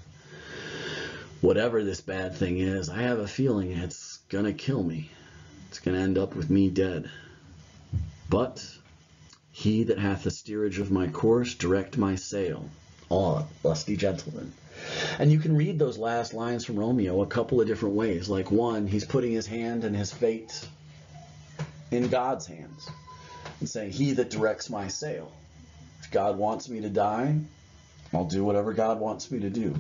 Whatever this bad thing is, I have a feeling it's gonna kill me. It's gonna end up with me dead. But he that hath the steerage of my course direct my sail on, lusty gentleman. And you can read those last lines from Romeo a couple of different ways. Like one, he's putting his hand and his fate in God's hands and saying, he that directs my sail. If God wants me to die, I'll do whatever God wants me to do.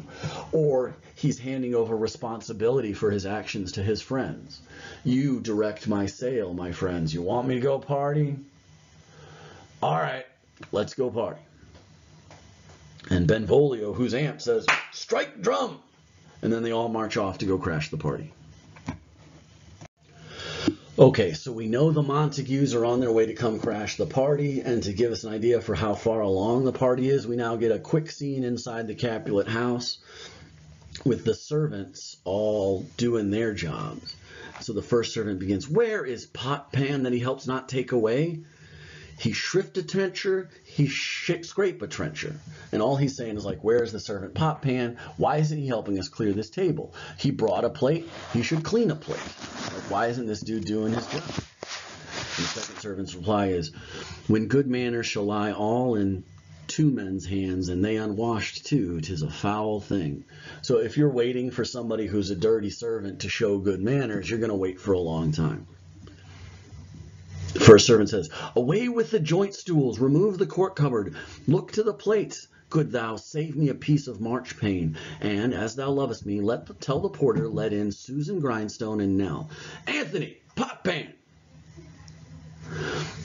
Or he's handing over responsibility for his actions to his friends. You direct my sail, my friends. You want me to go party? All right, let's go party. And Benvolio, whose amp says, strike drum! And then they all march off to go crash the party. Okay, so we know the Montagues are on their way to come crash the party, and to give us an idea for how far along the party is, we now get a quick scene inside the Capulet house with the servants all doing their jobs. So the first servant begins, where is Potpan that he helps not take away? He shrift a trencher, he scrape a trencher. And all he's saying is like, where's the servant Potpan? Why isn't he helping us clear this table? He brought a plate, he should clean a plate. Like, why isn't this dude doing his job? And the second servant's reply is, when good manners shall lie all in two men's hands, and they unwashed too, tis a foul thing. So if you're waiting for somebody who's a dirty servant to show good manners, you're going to wait for a long time. First servant says, Away with the joint stools, remove the court cupboard, look to the plates. Could thou save me a piece of marchpane? And as thou lovest me, let tell the porter let in Susan Grindstone and Nell. Anthony, Potpan.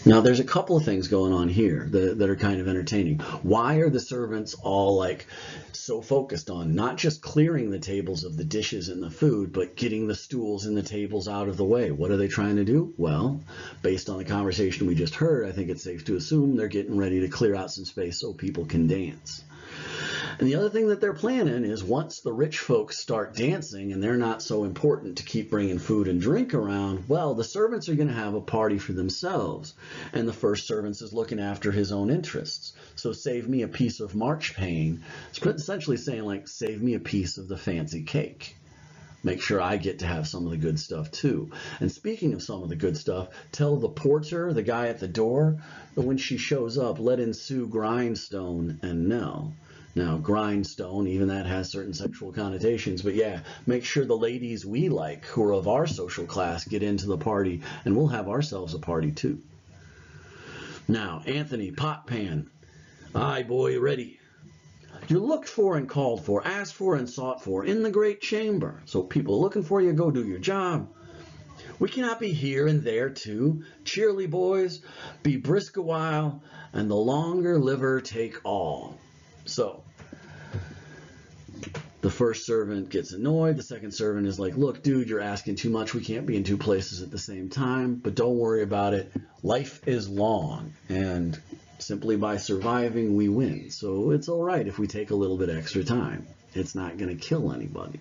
Now, there's a couple of things going on here that, that, are kind of entertaining. Why are the servants all like so focused on not just clearing the tables of the dishes and the food, but getting the stools and the tables out of the way? What are they trying to do? Well, based on the conversation we just heard, I think it's safe to assume they're getting ready to clear out some space so people can dance. And the other thing that they're planning is once the rich folks start dancing and they're not so important to keep bringing food and drink around, well, the servants are going to have a party for themselves. And the first servant is looking after his own interests. So save me a piece of March marchpane. It's essentially saying like, save me a piece of the fancy cake make sure I get to have some of the good stuff too. And speaking of some of the good stuff, tell the porter, the guy at the door, that when she shows up, let in Sue Grindstone and Nell. Now, grindstone, even that has certain sexual connotations, but yeah, make sure the ladies we like, who are of our social class, get into the party, and we'll have ourselves a party too. Now, Anthony, Potpan, Aye, boy, ready. You're looked for and called for, asked for and sought for in the great chamber. So people looking for you, go do your job. We cannot be here and there too. Cheerly boys, be brisk a while, and the longer liver take all. So the first servant gets annoyed. The second servant is like, look, dude, you're asking too much. We can't be in two places at the same time, but don't worry about it. Life is long, and simply by surviving, we win. So it's all right if we take a little bit extra time. It's not going to kill anybody.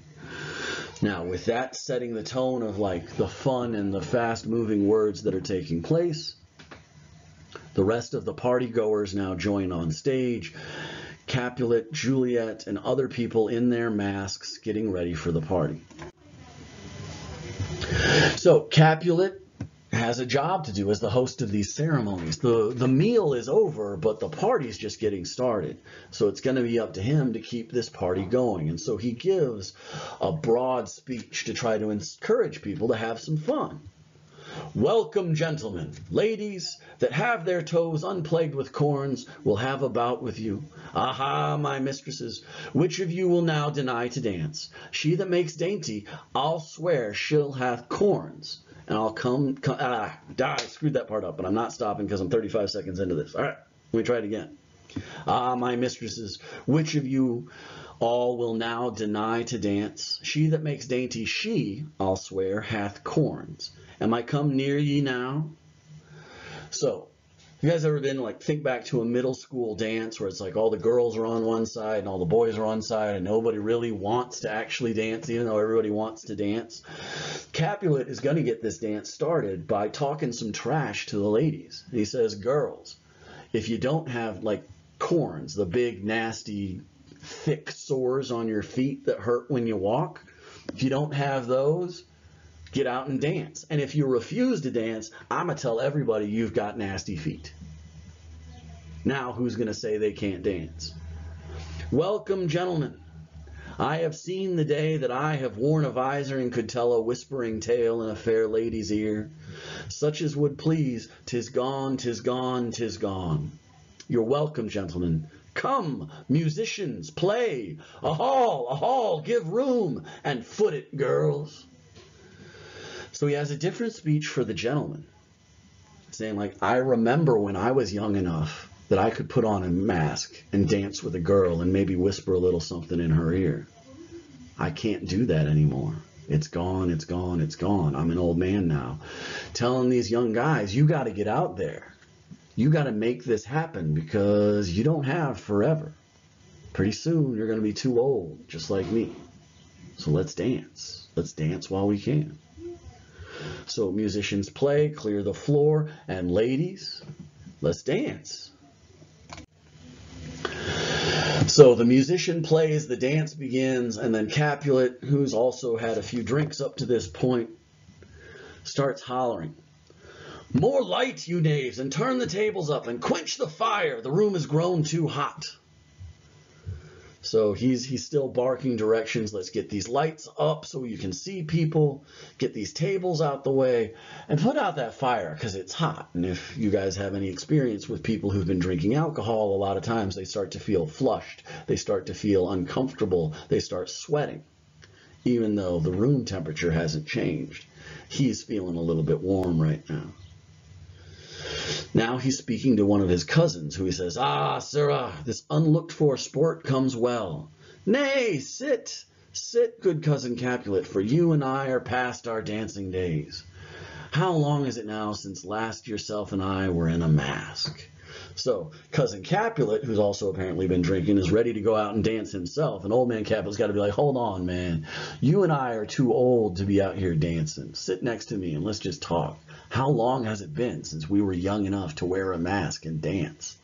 Now, with that setting the tone of like the fun and the fast moving words that are taking place, the rest of the party goers now join on stage. Capulet, Juliet, and other people in their masks getting ready for the party. So Capulet has a job to do as the host of these ceremonies. The, the meal is over, but the party's just getting started. So it's going to be up to him to keep this party going. And so he gives a broad speech to try to encourage people to have some fun. Welcome, gentlemen, ladies that have their toes unplagued with corns will have a bout with you. Aha, my mistresses, which of you will now deny to dance? She that makes dainty, I'll swear she'll have corns and I'll come, come ah, die, screwed that part up, but I'm not stopping because I'm 35 seconds into this. All right, let me try it again. Ah, my mistresses, which of you all will now deny to dance? She that makes dainty, she, I'll swear, hath corns. Am I come near ye now? So, you guys ever been like think back to a middle school dance where it's like all the girls are on one side and all the boys are on side and nobody really wants to actually dance even though everybody wants to dance? Capulet is going to get this dance started by talking some trash to the ladies. He says, "Girls, if you don't have like corns, the big nasty thick sores on your feet that hurt when you walk, if you don't have those, get out and dance. And if you refuse to dance, I'm going to tell everybody you've got nasty feet. Now, who's going to say they can't dance? Welcome, gentlemen. I have seen the day that I have worn a visor and could tell a whispering tale in a fair lady's ear. Such as would please, tis gone, tis gone, tis gone. You're welcome, gentlemen. Come, musicians, play. A hall, a hall, give room, and foot it, girls. So he has a different speech for the gentleman, saying like, I remember when I was young enough that I could put on a mask and dance with a girl and maybe whisper a little something in her ear. I can't do that anymore. It's gone, it's gone, it's gone. I'm an old man now. Telling these young guys, you got to get out there. You got to make this happen because you don't have forever. Pretty soon you're going to be too old, just like me. So let's dance. Let's dance while we can. So musicians play, clear the floor, and ladies, let's dance. So the musician plays, the dance begins, and then Capulet, who's also had a few drinks up to this point, starts hollering. More light, you knaves, and turn the tables up and quench the fire. The room has grown too hot. So he's he's still barking directions. Let's get these lights up so you can see people, get these tables out the way, and put out that fire because it's hot. And if you guys have any experience with people who've been drinking alcohol, a lot of times they start to feel flushed. They start to feel uncomfortable. They start sweating, even though the room temperature hasn't changed. He's feeling a little bit warm right now. Now he's speaking to one of his cousins, who he says, Ah, sirrah, this unlooked for sport comes well. Nay, sit, sit, good cousin Capulet, for you and I are past our dancing days. How long is it now since last yourself and I were in a mask? So cousin Capulet, who's also apparently been drinking, is ready to go out and dance himself. And old man Capulet's got to be like, hold on, man. You and I are too old to be out here dancing. Sit next to me and let's just talk. How long has it been since we were young enough to wear a mask and dance?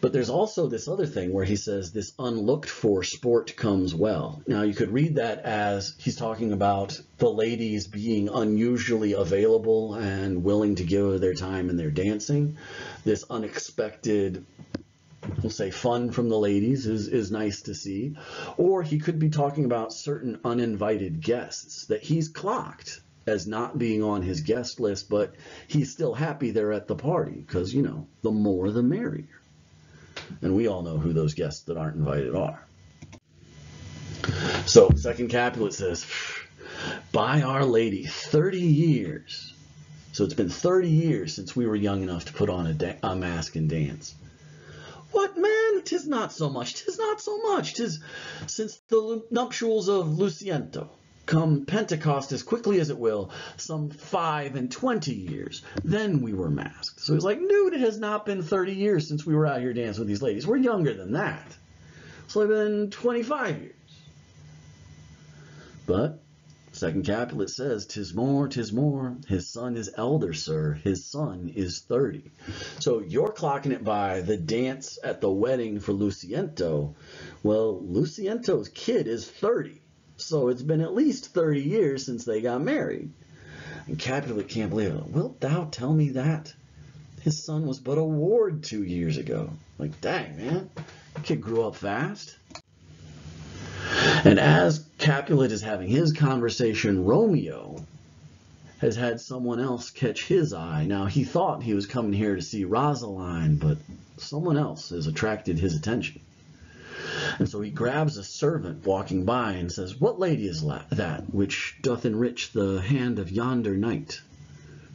But there's also this other thing where he says this unlooked for sport comes well. Now you could read that as he's talking about the ladies being unusually available and willing to give their time in their dancing. This unexpected we'll say fun from the ladies is, is nice to see. Or he could be talking about certain uninvited guests that he's clocked as not being on his guest list, but he's still happy they're at the party because, you know, the more the merrier. And we all know who those guests that aren't invited are. So, second Capulet says, by Our Lady, 30 years. So it's been 30 years since we were young enough to put on a, a mask and dance. What, man? Tis not so much, tis not so much. Tis since the nuptials of Lucentio. Come Pentecost as quickly as it will, some five and twenty years. Then we were masked. So he's like, dude, it has not been 30 years since we were out here dancing with these ladies. We're younger than that. It's only been 25 years. But Second Capulet says, "Tis more, tis more. His son is elder, sir. His son is thirty. So you're clocking it by the dance at the wedding for Lucentio. Well, Lucentio's kid is 30. So it's been at least 30 years since they got married. And Capulet can't believe it. Wilt thou tell me that? His son was but a ward two years ago. Like, dang, man. Kid grew up fast. And as Capulet is having his conversation, Romeo has had someone else catch his eye. Now, he thought he was coming here to see Rosaline, but someone else has attracted his attention. And so he grabs a servant walking by and says, What lady is that which doth enrich the hand of yonder knight?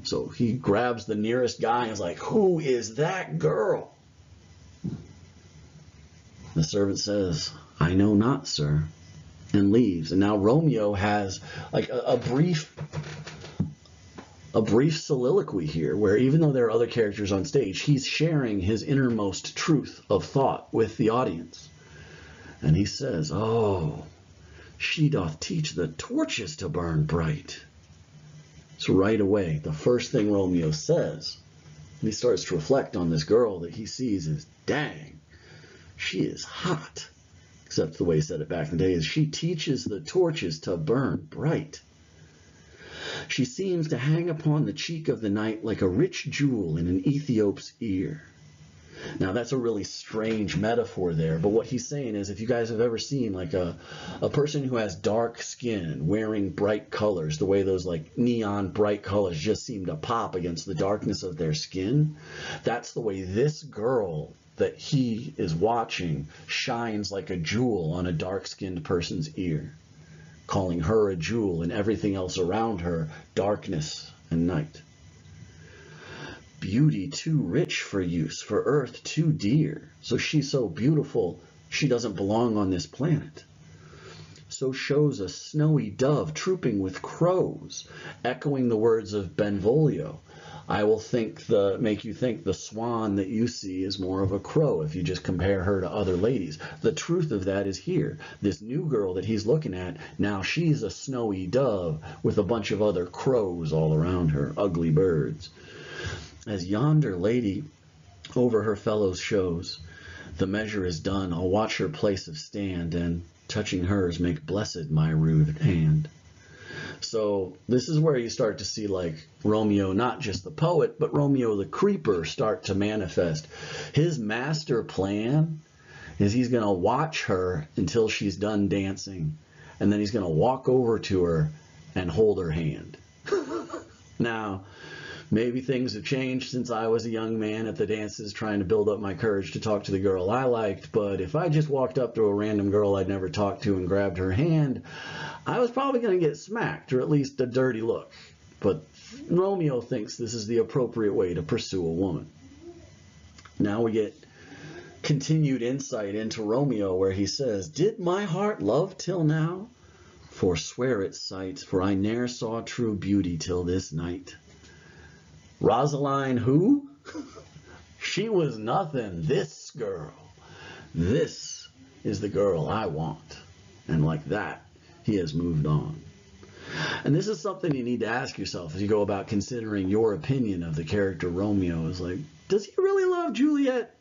So he grabs the nearest guy and is like, Who is that girl? The servant says, I know not, sir and leaves. And now Romeo has like a, a brief a brief soliloquy here where even though there are other characters on stage, he's sharing his innermost truth of thought with the audience. And he says, Oh, she doth teach the torches to burn bright. So right away, the first thing Romeo says, he starts to reflect on this girl that he sees is, dang, she is hot except the way he said it back in the day, is she teaches the torches to burn bright. She seems to hang upon the cheek of the night like a rich jewel in an Ethiop's ear. Now that's a really strange metaphor there, but what he's saying is if you guys have ever seen like a, a person who has dark skin wearing bright colors, the way those like neon bright colors just seem to pop against the darkness of their skin, that's the way this girl that he is watching shines like a jewel on a dark skinned person's ear, calling her a jewel and everything else around her darkness and night. Beauty too rich for use, for earth too dear. So she's so beautiful, she doesn't belong on this planet. So shows a snowy dove trooping with crows, echoing the words of Benvolio I will think the make you think the swan that you see is more of a crow if you just compare her to other ladies. The truth of that is here. This new girl that he's looking at, now she's a snowy dove with a bunch of other crows all around her, ugly birds. As yonder lady over her fellows shows, the measure is done, I'll watch her place of stand, and touching hers make blessed my rude hand. So this is where you start to see like Romeo, not just the poet, but Romeo the creeper start to manifest. His master plan is he's going to watch her until she's done dancing, and then he's going to walk over to her and hold her hand. now, maybe things have changed since I was a young man at the dances trying to build up my courage to talk to the girl I liked, but if I just walked up to a random girl I'd never talked to and grabbed her hand, I was probably going to get smacked or at least a dirty look. But Romeo thinks this is the appropriate way to pursue a woman. Now we get continued insight into Romeo where he says, Did my heart love till now? Forswear its sight, for I ne'er saw true beauty till this night. Rosaline who? she was nothing. This girl. This is the girl I want. And like that, he has moved on. And this is something you need to ask yourself as you go about considering your opinion of the character Romeo is like, does he really love Juliet?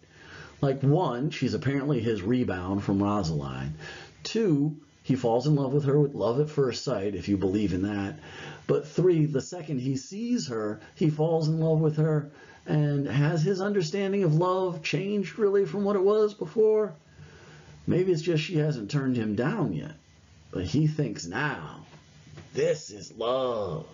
Like one, she's apparently his rebound from Rosaline. Two, he falls in love with her with love at first sight, if you believe in that. But three, the second he sees her, he falls in love with her. And has his understanding of love changed really from what it was before? Maybe it's just she hasn't turned him down yet. But he thinks now, this is love.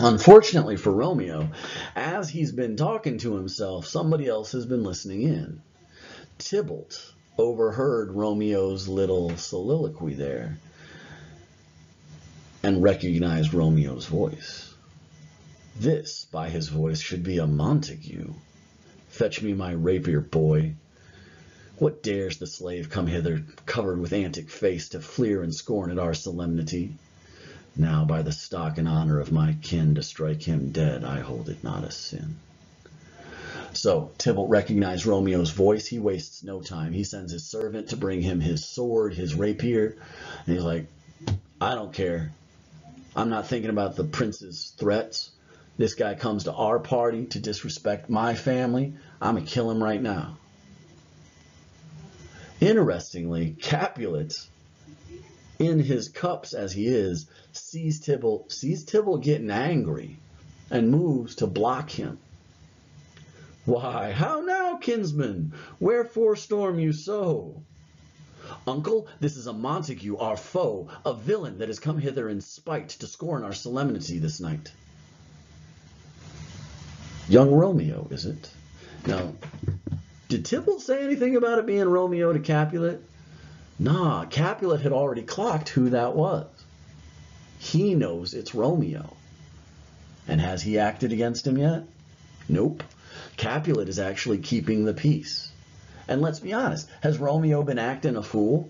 Unfortunately for Romeo, as he's been talking to himself, somebody else has been listening in. Tybalt overheard Romeo's little soliloquy there and recognized Romeo's voice. This, by his voice, should be a Montague. Fetch me my rapier, boy. What dares the slave come hither, covered with antic face, to fleer and scorn at our solemnity? Now by the stock and honor of my kin to strike him dead, I hold it not a sin. So Tybalt recognized Romeo's voice. He wastes no time. He sends his servant to bring him his sword, his rapier, and he's like, I don't care. I'm not thinking about the prince's threats. This guy comes to our party to disrespect my family. I'm going to kill him right now. Interestingly, Capulet, in his cups as he is, sees Tybalt, sees Tybalt getting angry and moves to block him. Why, how now, kinsman? Wherefore storm you so? Uncle, this is a Montague, our foe, a villain that has come hither in spite to scorn our solemnity this night. Young Romeo, is it? Now, did Tybalt say anything about it being Romeo to Capulet? Nah, Capulet had already clocked who that was. He knows it's Romeo. And has he acted against him yet? Nope. Capulet is actually keeping the peace. And let's be honest, has Romeo been acting a fool?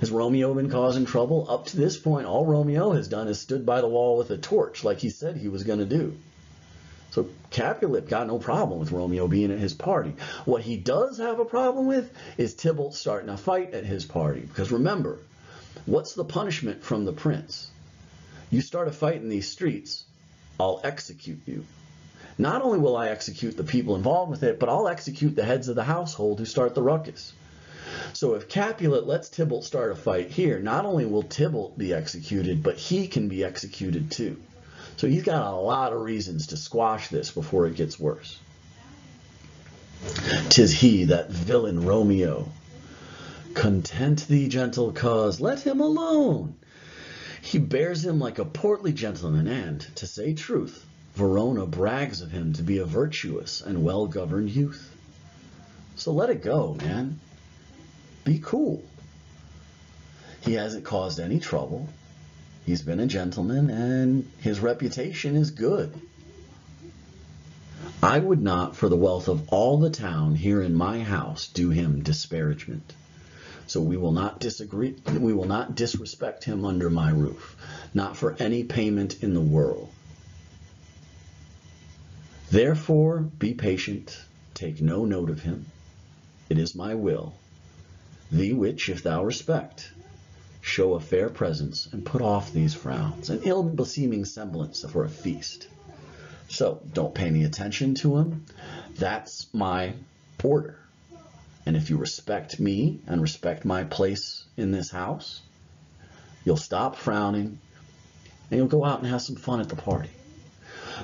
Has Romeo been causing trouble? Up to this point, all Romeo has done is stood by the wall with a torch like he said he was going to do. So Capulet got no problem with Romeo being at his party. What he does have a problem with is Tybalt starting a fight at his party. Because remember, what's the punishment from the prince? You start a fight in these streets, I'll execute you. Not only will I execute the people involved with it, but I'll execute the heads of the household who start the ruckus. So if Capulet lets Tybalt start a fight here, not only will Tybalt be executed, but he can be executed too. So he's got a lot of reasons to squash this before it gets worse. Tis he, that villain Romeo. Content thee, gentle cause, let him alone. He bears him like a portly gentleman, and, to say truth, Verona brags of him to be a virtuous and well-governed youth. So let it go, man. Be cool. He hasn't caused any trouble. He's been a gentleman and his reputation is good. I would not, for the wealth of all the town here in my house, do him disparagement. So we will not disagree, we will not disrespect him under my roof, not for any payment in the world. Therefore be patient, take no note of him. It is my will, thee which if thou respect, show a fair presence, and put off these frowns, an ill-beseeming semblance for a feast. So don't pay any attention to him. That's my order. And if you respect me and respect my place in this house, you'll stop frowning and you'll go out and have some fun at the party.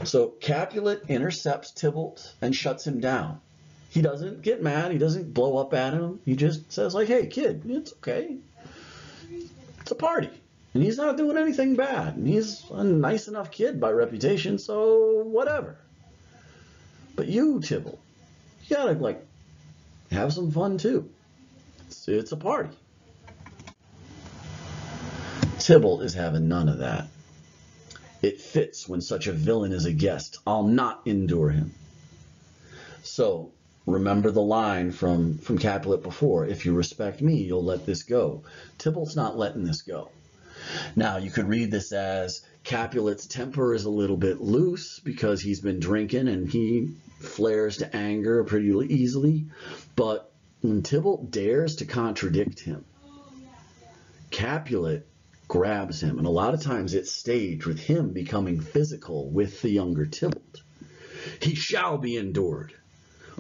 So Capulet intercepts Tybalt and shuts him down. He doesn't get mad. He doesn't blow up at him. He just says like, hey, kid, it's okay. It's a party. And he's not doing anything bad. And he's a nice enough kid by reputation, so whatever. But you, Tybalt, you gotta like have some fun too. It's, it's a party. Tybalt is having none of that. It fits when such a villain is a guest. I'll not endure him. So remember the line from, from Capulet before. If you respect me, you'll let this go. Tybalt's not letting this go. Now, you could read this as Capulet's temper is a little bit loose because he's been drinking and he flares to anger pretty easily. But when Tybalt dares to contradict him, Capulet grabs him. And a lot of times it's staged with him becoming physical with the younger Tybalt. He shall be endured.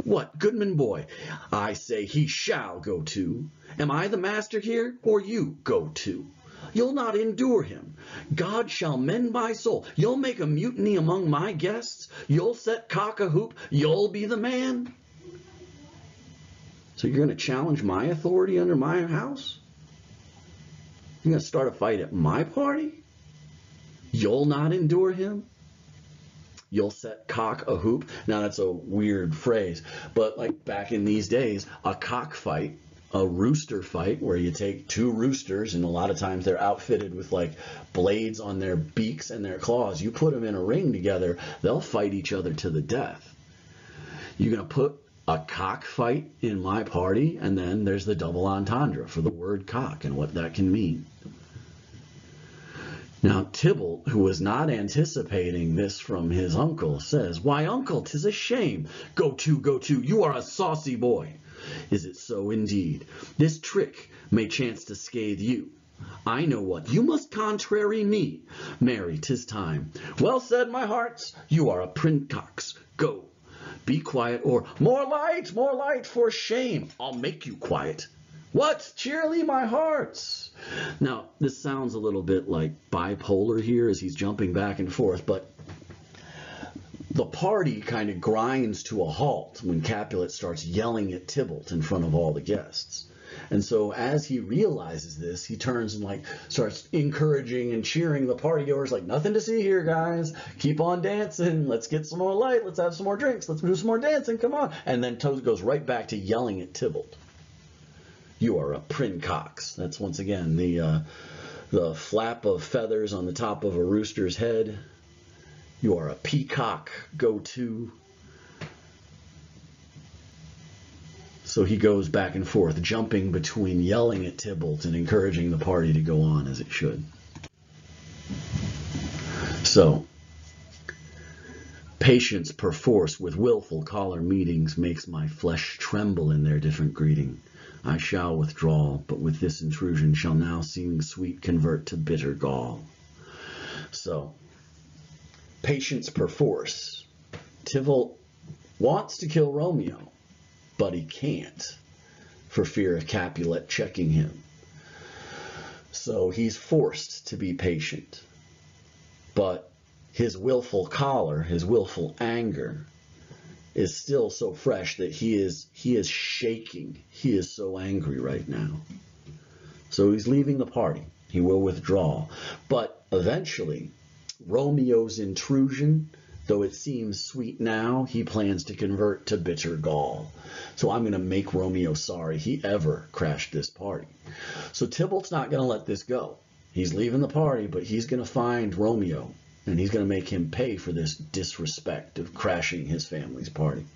What, Goodman boy? I say he shall go to. Am I the master here, or you go to? You'll not endure him. God shall mend my soul. You'll make a mutiny among my guests. You'll set cock a hoop. You'll be the man. So you're going to challenge my authority under my house? You're going to start a fight at my party? You'll not endure him? you'll set cock a hoop. Now that's a weird phrase, but like back in these days, a cockfight, a rooster fight where you take two roosters and a lot of times they're outfitted with like blades on their beaks and their claws. You put them in a ring together, they'll fight each other to the death. You're going to put a cockfight in my party and then there's the double entendre for the word cock and what that can mean. Now Tybalt, who was not anticipating this from his uncle, says, Why, uncle, 'tis a shame. Go to, go to, you are a saucy boy. Is it so indeed? This trick may chance to scathe you. I know what, you must contrary me. Marry, 'tis time. Well said, my hearts, you are a princox. Go, be quiet, or more light, more light, for shame. I'll make you quiet. What? Cheerly, my hearts. Now, this sounds a little bit like bipolar here as he's jumping back and forth, but the party kind of grinds to a halt when Capulet starts yelling at Tybalt in front of all the guests. And so as he realizes this, he turns and like starts encouraging and cheering the partygoers like nothing to see here, guys. Keep on dancing. Let's get some more light. Let's have some more drinks. Let's do some more dancing. Come on. And then Toad goes right back to yelling at Tybalt. You are a princox. That's once again the uh, the flap of feathers on the top of a rooster's head. You are a peacock. Go to. So he goes back and forth, jumping between yelling at Tybalt and encouraging the party to go on as it should. So, patience perforce with willful choler meetings makes my flesh tremble in their different greeting. I shall withdraw, but with this intrusion shall now seeming sweet convert to bitter gall. So, patience perforce. Tybalt wants to kill Romeo, but he can't for fear of Capulet checking him. So he's forced to be patient. But his willful choler, his willful anger, is still so fresh that he is he is shaking. He is so angry right now. So he's leaving the party. He will withdraw. But eventually, Romeo's intrusion, though it seems sweet now, he plans to convert to bitter gall. So I'm going to make Romeo sorry he ever crashed this party. So Tybalt's not going to let this go. He's leaving the party, but he's going to find Romeo and he's going to make him pay for this disrespect of crashing his family's party.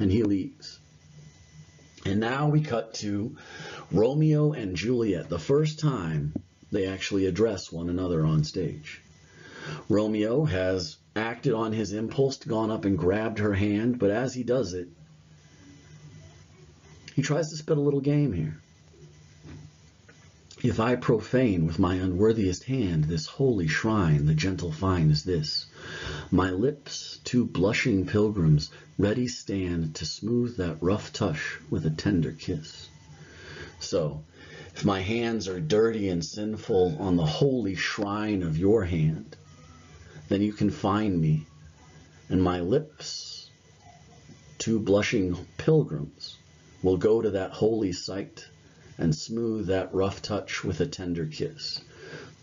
And he leaves. And now we cut to Romeo and Juliet, the first time they actually address one another on stage. Romeo has acted on his impulse, gone up and grabbed her hand, but as he does it, he tries to spit a little game here. If I profane with my unworthiest hand this holy shrine, the gentle fine is this. My lips, two blushing pilgrims, ready stand to smooth that rough touch with a tender kiss. So, if my hands are dirty and sinful on the holy shrine of your hand, then you can find me, and my lips, two blushing pilgrims, will go to that holy site and smooth that rough touch with a tender kiss.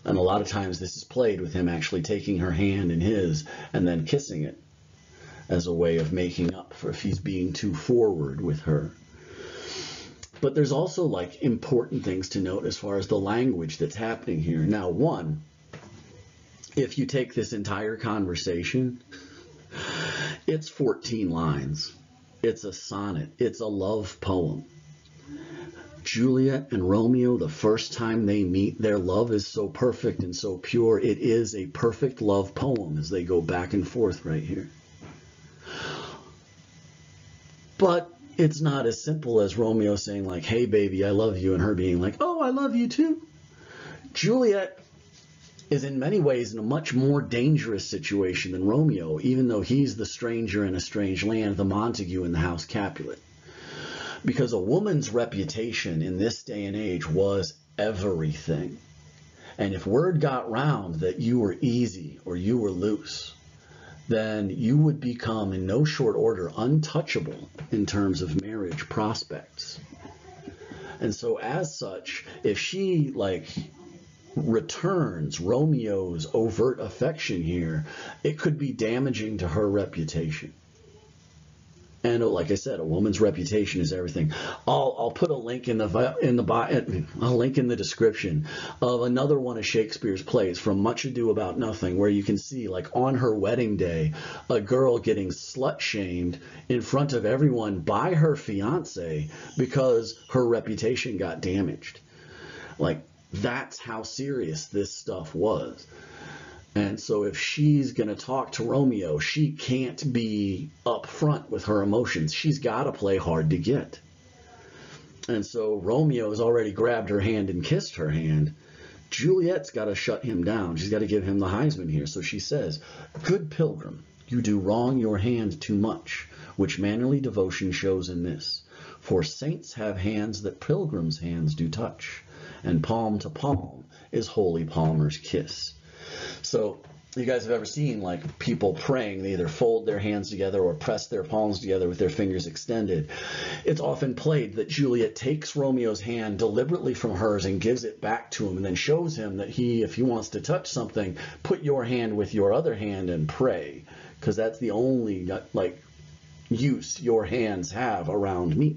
And a lot of times this is played with him actually taking her hand in his and then kissing it as a way of making up for if he's being too forward with her. But there's also like important things to note as far as the language that's happening here. Now, one, if you take this entire conversation, it's 14 lines. It's a sonnet. It's a love poem. Juliet and Romeo, the first time they meet, their love is so perfect and so pure. It is a perfect love poem as they go back and forth right here. But it's not as simple as Romeo saying like, hey baby, I love you, and her being like, oh, I love you too. Juliet is in many ways in a much more dangerous situation than Romeo, even though he's the stranger in a strange land, the Montague in the house Capulet because a woman's reputation in this day and age was everything. And if word got round that you were easy or you were loose, then you would become in no short order untouchable in terms of marriage prospects. And so as such, if she like returns Romeo's overt affection here, it could be damaging to her reputation. And like I said, a woman's reputation is everything. I'll, I'll put a link in the in the a link in the description of another one of Shakespeare's plays from Much Ado About Nothing, where you can see like on her wedding day, a girl getting slut shamed in front of everyone by her fiance because her reputation got damaged. Like that's how serious this stuff was. And so if she's going to talk to Romeo, she can't be upfront with her emotions. She's got to play hard to get. And so Romeo has already grabbed her hand and kissed her hand. Juliet's got to shut him down. She's got to give him the Heisman here. So she says, Good pilgrim, you do wrong your hand too much, which mannerly devotion shows in this. For saints have hands that pilgrims' hands do touch, and palm to palm is holy palmer's kiss. So you guys have ever seen like people praying, they either fold their hands together or press their palms together with their fingers extended. It's often played that Juliet takes Romeo's hand deliberately from hers and gives it back to him and then shows him that he, if he wants to touch something, put your hand with your other hand and pray because that's the only like use your hands have around me.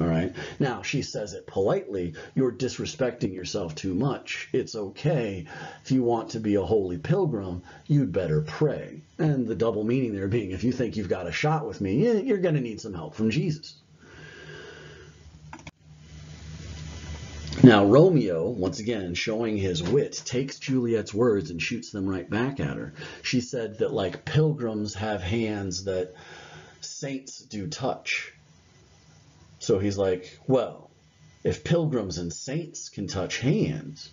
All right. Now, she says it politely. You're disrespecting yourself too much. It's okay. If you want to be a holy pilgrim, you'd better pray. And the double meaning there being if you think you've got a shot with me, you're going to need some help from Jesus. Now, Romeo, once again, showing his wit, takes Juliet's words and shoots them right back at her. She said that, like, pilgrims have hands that saints do touch. So he's like, well, if pilgrims and saints can touch hands,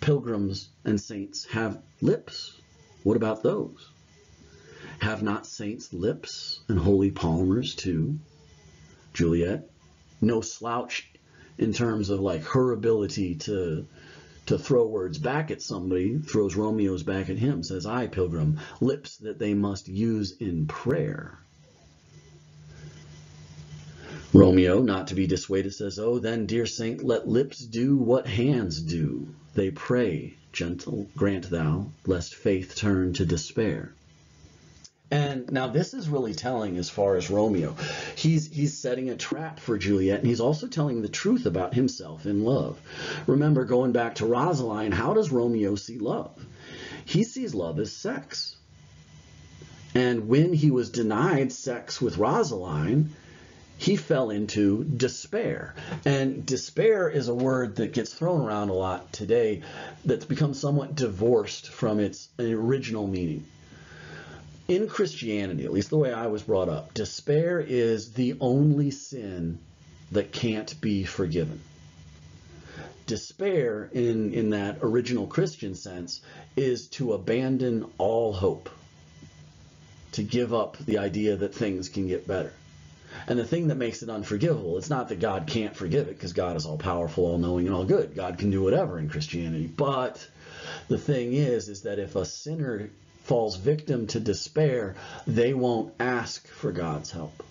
pilgrims and saints have lips. What about those? Have not saints lips and holy palmers too? Juliet, no slouch in terms of like her ability to to throw words back at somebody, throws Romeo's back at him, says, I, pilgrim, lips that they must use in prayer. Romeo, not to be dissuaded, says, Oh, then, dear saint, let lips do what hands do. They pray, gentle, grant thou, lest faith turn to despair. And now this is really telling as far as Romeo. He's he's setting a trap for Juliet, and he's also telling the truth about himself in love. Remember, going back to Rosaline, how does Romeo see love? He sees love as sex. And when he was denied sex with Rosaline, he fell into despair. And despair is a word that gets thrown around a lot today that's become somewhat divorced from its original meaning. In Christianity, at least the way I was brought up, despair is the only sin that can't be forgiven. Despair, in, in that original Christian sense, is to abandon all hope, to give up the idea that things can get better. And the thing that makes it unforgivable, it's not that God can't forgive it because God is all powerful, all knowing, and all good. God can do whatever in Christianity. But the thing is, is that if a sinner falls victim to despair, they won't ask for God's help.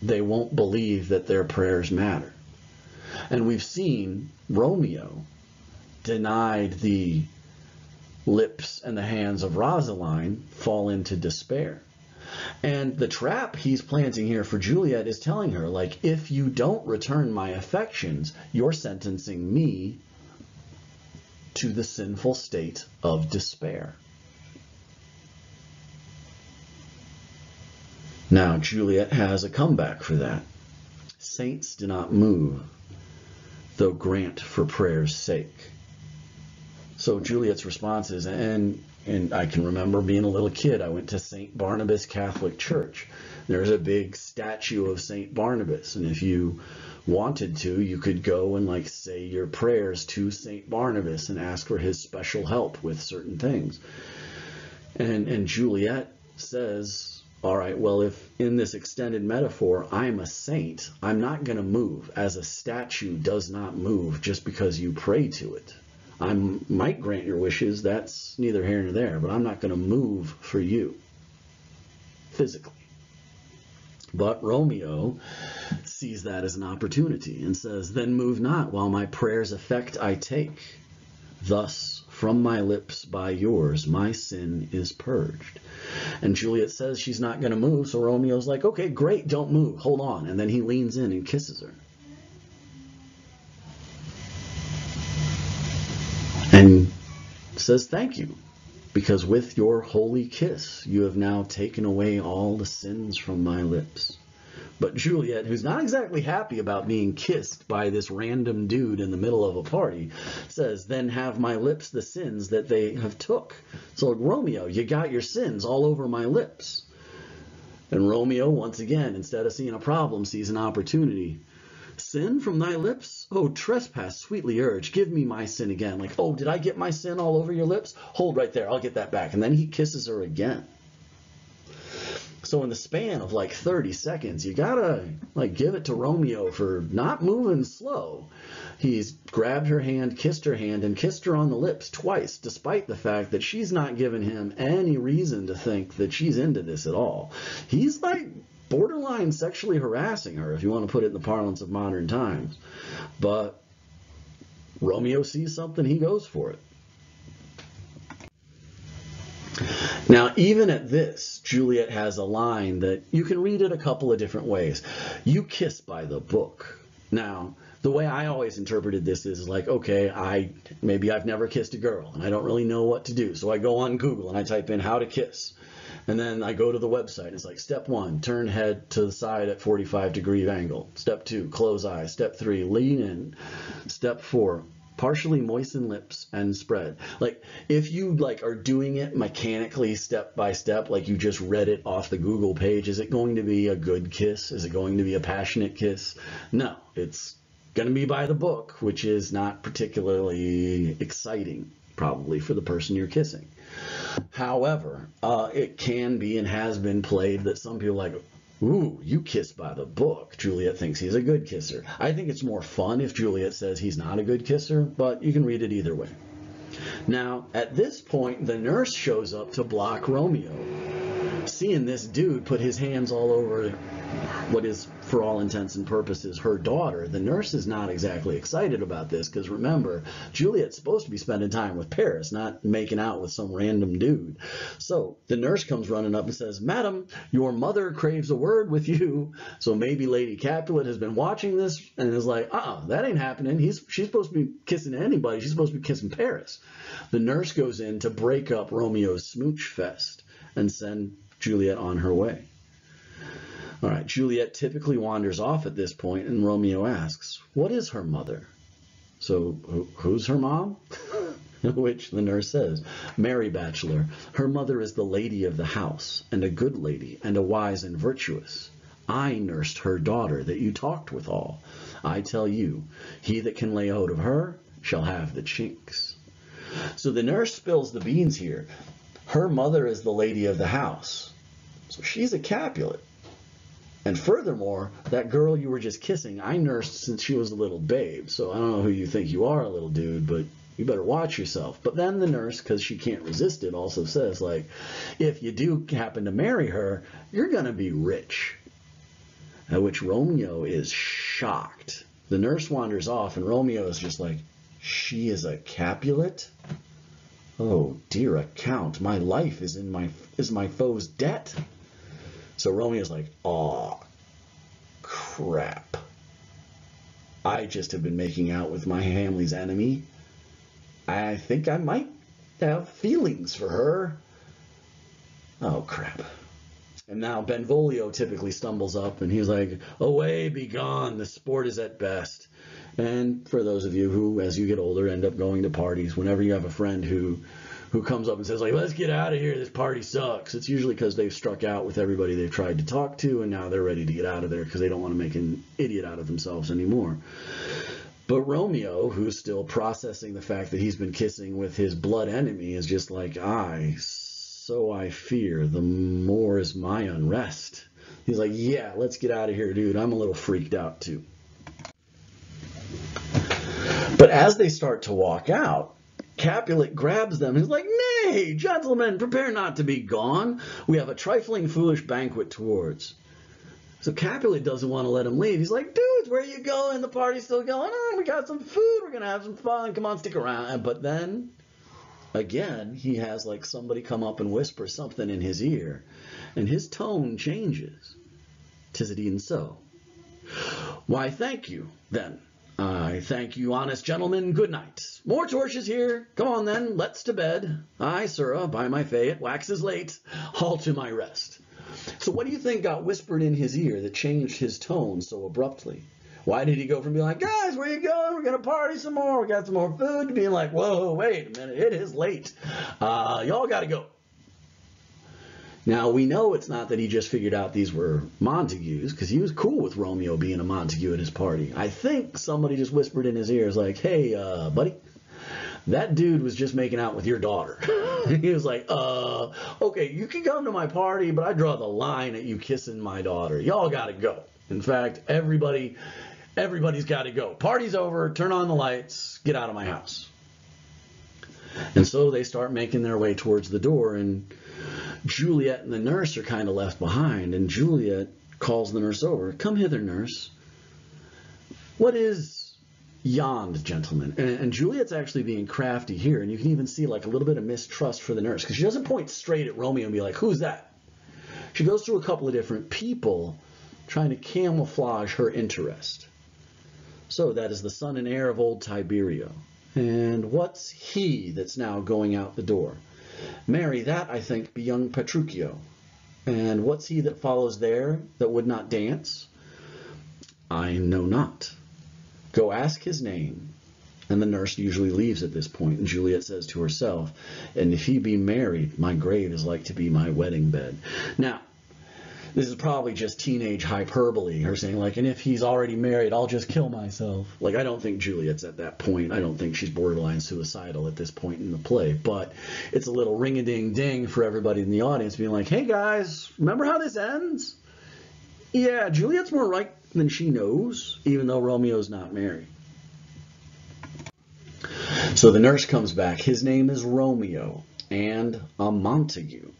They won't believe that their prayers matter. And we've seen Romeo denied the lips and the hands of Rosaline fall into despair. And the trap he's planting here for Juliet is telling her, like, if you don't return my affections, you're sentencing me to the sinful state of despair. Now, Juliet has a comeback for that. Saints do not move, though grant for prayer's sake. So Juliet's response is, and and I can remember being a little kid, I went to St. Barnabas Catholic Church. There's a big statue of St. Barnabas, and if you wanted to, you could go and like say your prayers to St. Barnabas and ask for his special help with certain things. And and Juliet says, all right, well, if in this extended metaphor, I'm a saint, I'm not going to move as a statue does not move just because you pray to it. I might grant your wishes. That's neither here nor there, but I'm not going to move for you physically. But Romeo sees that as an opportunity and says, Then move not while my prayer's effect I take. Thus, from my lips by yours, my sin is purged. And Juliet says she's not going to move, so Romeo's like, okay, great, don't move, hold on. And then he leans in and kisses her. And says, thank you, because with your holy kiss, you have now taken away all the sins from my lips. But Juliet, who's not exactly happy about being kissed by this random dude in the middle of a party, says, then have my lips the sins that they have took. So like, Romeo, you got your sins all over my lips. And Romeo, once again, instead of seeing a problem, sees an opportunity. Sin from thy lips? Oh, trespass, sweetly urge, give me my sin again. Like, oh, did I get my sin all over your lips? Hold right there, I'll get that back. And then he kisses her again. So in the span of like 30 seconds, you gotta like give it to Romeo for not moving slow. He's grabbed her hand, kissed her hand, and kissed her on the lips twice, despite the fact that she's not given him any reason to think that she's into this at all. He's like borderline sexually harassing her, if you want to put it in the parlance of modern times. But Romeo sees something, he goes for it. Now, even at this, Juliet has a line that you can read it a couple of different ways. You kiss by the book. Now, the way I always interpreted this is like, okay, I maybe I've never kissed a girl and I don't really know what to do. So I go on Google and I type in how to kiss. And then I go to the website. It's like step one, turn head to the side at 45 degree angle. Step two, close eyes. Step three, lean in. Step four, partially moisten lips and spread. Like if you like are doing it mechanically step by step, like you just read it off the Google page, is it going to be a good kiss? Is it going to be a passionate kiss? No, it's going to be by the book, which is not particularly exciting probably for the person you're kissing. However, uh, it can be and has been played that some people like, Ooh, you kiss by the book. Juliet thinks he's a good kisser. I think it's more fun if Juliet says he's not a good kisser, but you can read it either way. Now, at this point, the nurse shows up to block Romeo. Seeing this dude put his hands all over what is, for all intents and purposes, her daughter, the nurse is not exactly excited about this because remember, Juliet's supposed to be spending time with Paris, not making out with some random dude. So the nurse comes running up and says, Madam, your mother craves a word with you. So maybe Lady Capulet has been watching this and is like, uh-uh, that ain't happening. He's, she's supposed to be kissing anybody. She's supposed to be kissing Paris. The nurse goes in to break up Romeo's smooch fest and send Juliet on her way. All right, Juliet typically wanders off at this point, and Romeo asks, What is her mother? So, who's her mom? Which the nurse says, Marry Bachelor, her mother is the lady of the house, and a good lady, and a wise and virtuous. I nursed her daughter that you talked withal. I tell you, he that can lay hold of her shall have the chinks. So the nurse spills the beans here. Her mother is the lady of the house. So she's a Capulet. And furthermore, that girl you were just kissing, I nursed since she was a little babe. So I don't know who you think you are, a little dude, but you better watch yourself. But then the nurse, because she can't resist it, also says, like, if you do happen to marry her, you're going to be rich. At which Romeo is shocked. The nurse wanders off, and Romeo is just like, she is a Capulet? Oh, dear account, my life is in my is my foe's debt. So Romeo's like, oh, crap. I just have been making out with my family's enemy. I think I might have feelings for her. Oh, crap. And now Benvolio typically stumbles up and he's like, away, be gone, the sport is at best. And for those of you who, as you get older, end up going to parties, whenever you have a friend who who comes up and says like, let's get out of here, this party sucks. It's usually because they've struck out with everybody they've tried to talk to and now they're ready to get out of there because they don't want to make an idiot out of themselves anymore. But Romeo, who's still processing the fact that he's been kissing with his blood enemy, is just like, I, so I fear, the more is my unrest. He's like, yeah, let's get out of here, dude. I'm a little freaked out too. But as they start to walk out, Capulet grabs them. He's like, Nay, gentlemen, prepare not to be gone. We have a trifling foolish banquet towards. So Capulet doesn't want to let him leave. He's like, dudes, where are you going? The party's still going on. We got some food. We're going to have some fun. Come on, stick around. But then, again, he has like somebody come up and whisper something in his ear. And his tone changes. Tis it even so. Why, thank you, then. I thank you, honest gentlemen. Good night. More torches here. Come on, then. Let's to bed. I, sirrah, by my fay, it waxes late. All to my rest. So what do you think got whispered in his ear that changed his tone so abruptly? Why did he go from being like, guys, where you going? We're going to party some more. We got some more food to being like, whoa, wait a minute. It is late. Uh, y'all got to go. Now, we know it's not that he just figured out these were Montagues, because he was cool with Romeo being a Montague at his party. I think somebody just whispered in his ears, like, hey, uh, buddy, that dude was just making out with your daughter. he was like, uh, okay, you can come to my party, but I draw the line at you kissing my daughter. Y'all got to go. In fact, everybody, everybody's got to go. Party's over. Turn on the lights. Get out of my house. And so they start making their way towards the door, and Juliet and the nurse are kind of left behind. And Juliet calls the nurse over. Come hither, nurse. What is yond gentleman. And, and, Juliet's actually being crafty here, and you can even see like a little bit of mistrust for the nurse because she doesn't point straight at Romeo and be like, "Who's that?" She goes through a couple of different people, trying to camouflage her interest. So that is the son and heir of old Tiberio. And what's he that's now going out the door? Marry, that I think be young Petruchio. And what's he that follows there that would not dance? I know not. Go ask his name. And the nurse usually leaves at this point, and Juliet says to herself, And if he be married, my grave is like to be my wedding bed. Now, this is probably just teenage hyperbole, her saying, like, and if he's already married, I'll just kill myself. Like, I don't think Juliet's at that point. I don't think she's borderline suicidal at this point in the play, but it's a little ring a ding ding for everybody in the audience being like, hey guys, remember how this ends? Yeah, Juliet's more right than she knows, even though Romeo's not married. So the nurse comes back. His name is Romeo and a Montague,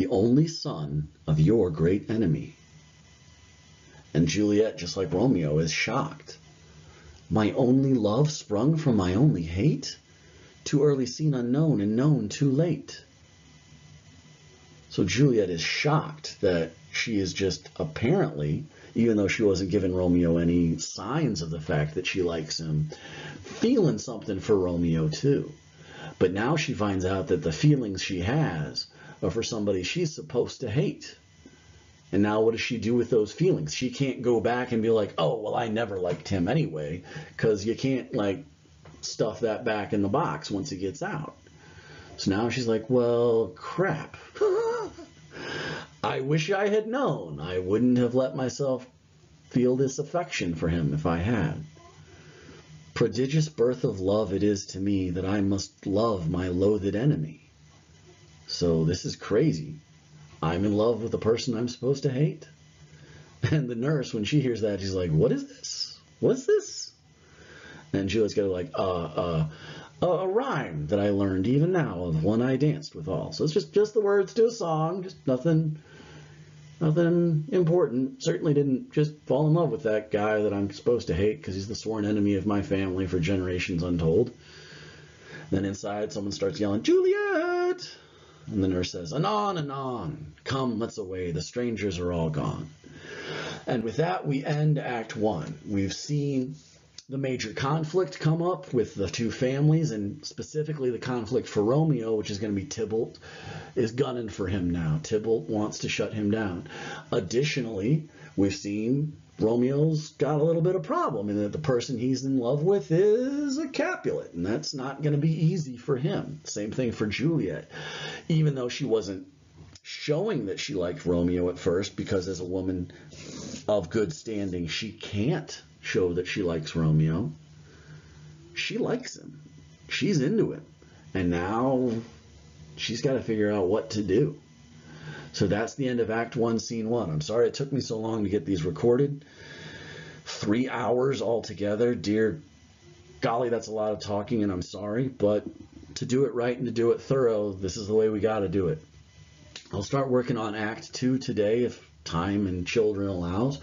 the only son of your great enemy. And Juliet, just like Romeo, is shocked. My only love sprung from my only hate? Too early seen unknown and known too late. So Juliet is shocked that she is just apparently even though she wasn't giving Romeo any signs of the fact that she likes him, feeling something for Romeo too. But now she finds out that the feelings she has for somebody she's supposed to hate. And now what does she do with those feelings? She can't go back and be like, oh, well, I never liked him anyway, because you can't like stuff that back in the box once it gets out. So now she's like, well, crap. I wish I had known. I wouldn't have let myself feel this affection for him if I had. Prodigious birth of love it is to me that I must love my loathed enemy. So this is crazy. I'm in love with the person I'm supposed to hate. And the nurse, when she hears that, she's like, what is this? What's this? And Juliet's got like, uh, uh, a rhyme that I learned even now of one I danced with all. So it's just, just the words to a song, just nothing nothing important. Certainly didn't just fall in love with that guy that I'm supposed to hate because he's the sworn enemy of my family for generations untold. Then inside, someone starts yelling, Juliet! And the nurse says, Anon, anon, come, let's away, the strangers are all gone. And with that, we end Act One. We've seen the major conflict come up with the two families, and specifically the conflict for Romeo, which is going to be Tybalt, is gunning for him now. Tybalt wants to shut him down. Additionally, we've seen Romeo's got a little bit of problem in that the person he's in love with is a Capulet, and that's not going to be easy for him. Same thing for Juliet. Even though she wasn't showing that she liked Romeo at first, because as a woman of good standing, she can't show that she likes Romeo. She likes him. She's into him. And now she's got to figure out what to do. So that's the end of Act 1, Scene 1. I'm sorry it took me so long to get these recorded. Three hours altogether. Dear golly, that's a lot of talking, and I'm sorry. But to do it right and to do it thorough, this is the way we got to do it. I'll start working on Act 2 today if time and children allows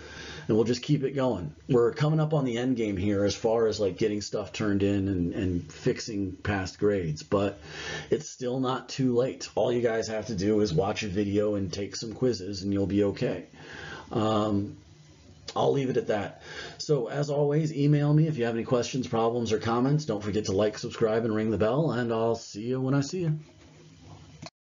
and we'll just keep it going. We're coming up on the end game here as far as like getting stuff turned in and, and fixing past grades, but it's still not too late. All you guys have to do is watch a video and take some quizzes and you'll be okay. Um, I'll leave it at that. So as always, email me if you have any questions, problems, or comments. Don't forget to like, subscribe, and ring the bell, and I'll see you when I see you.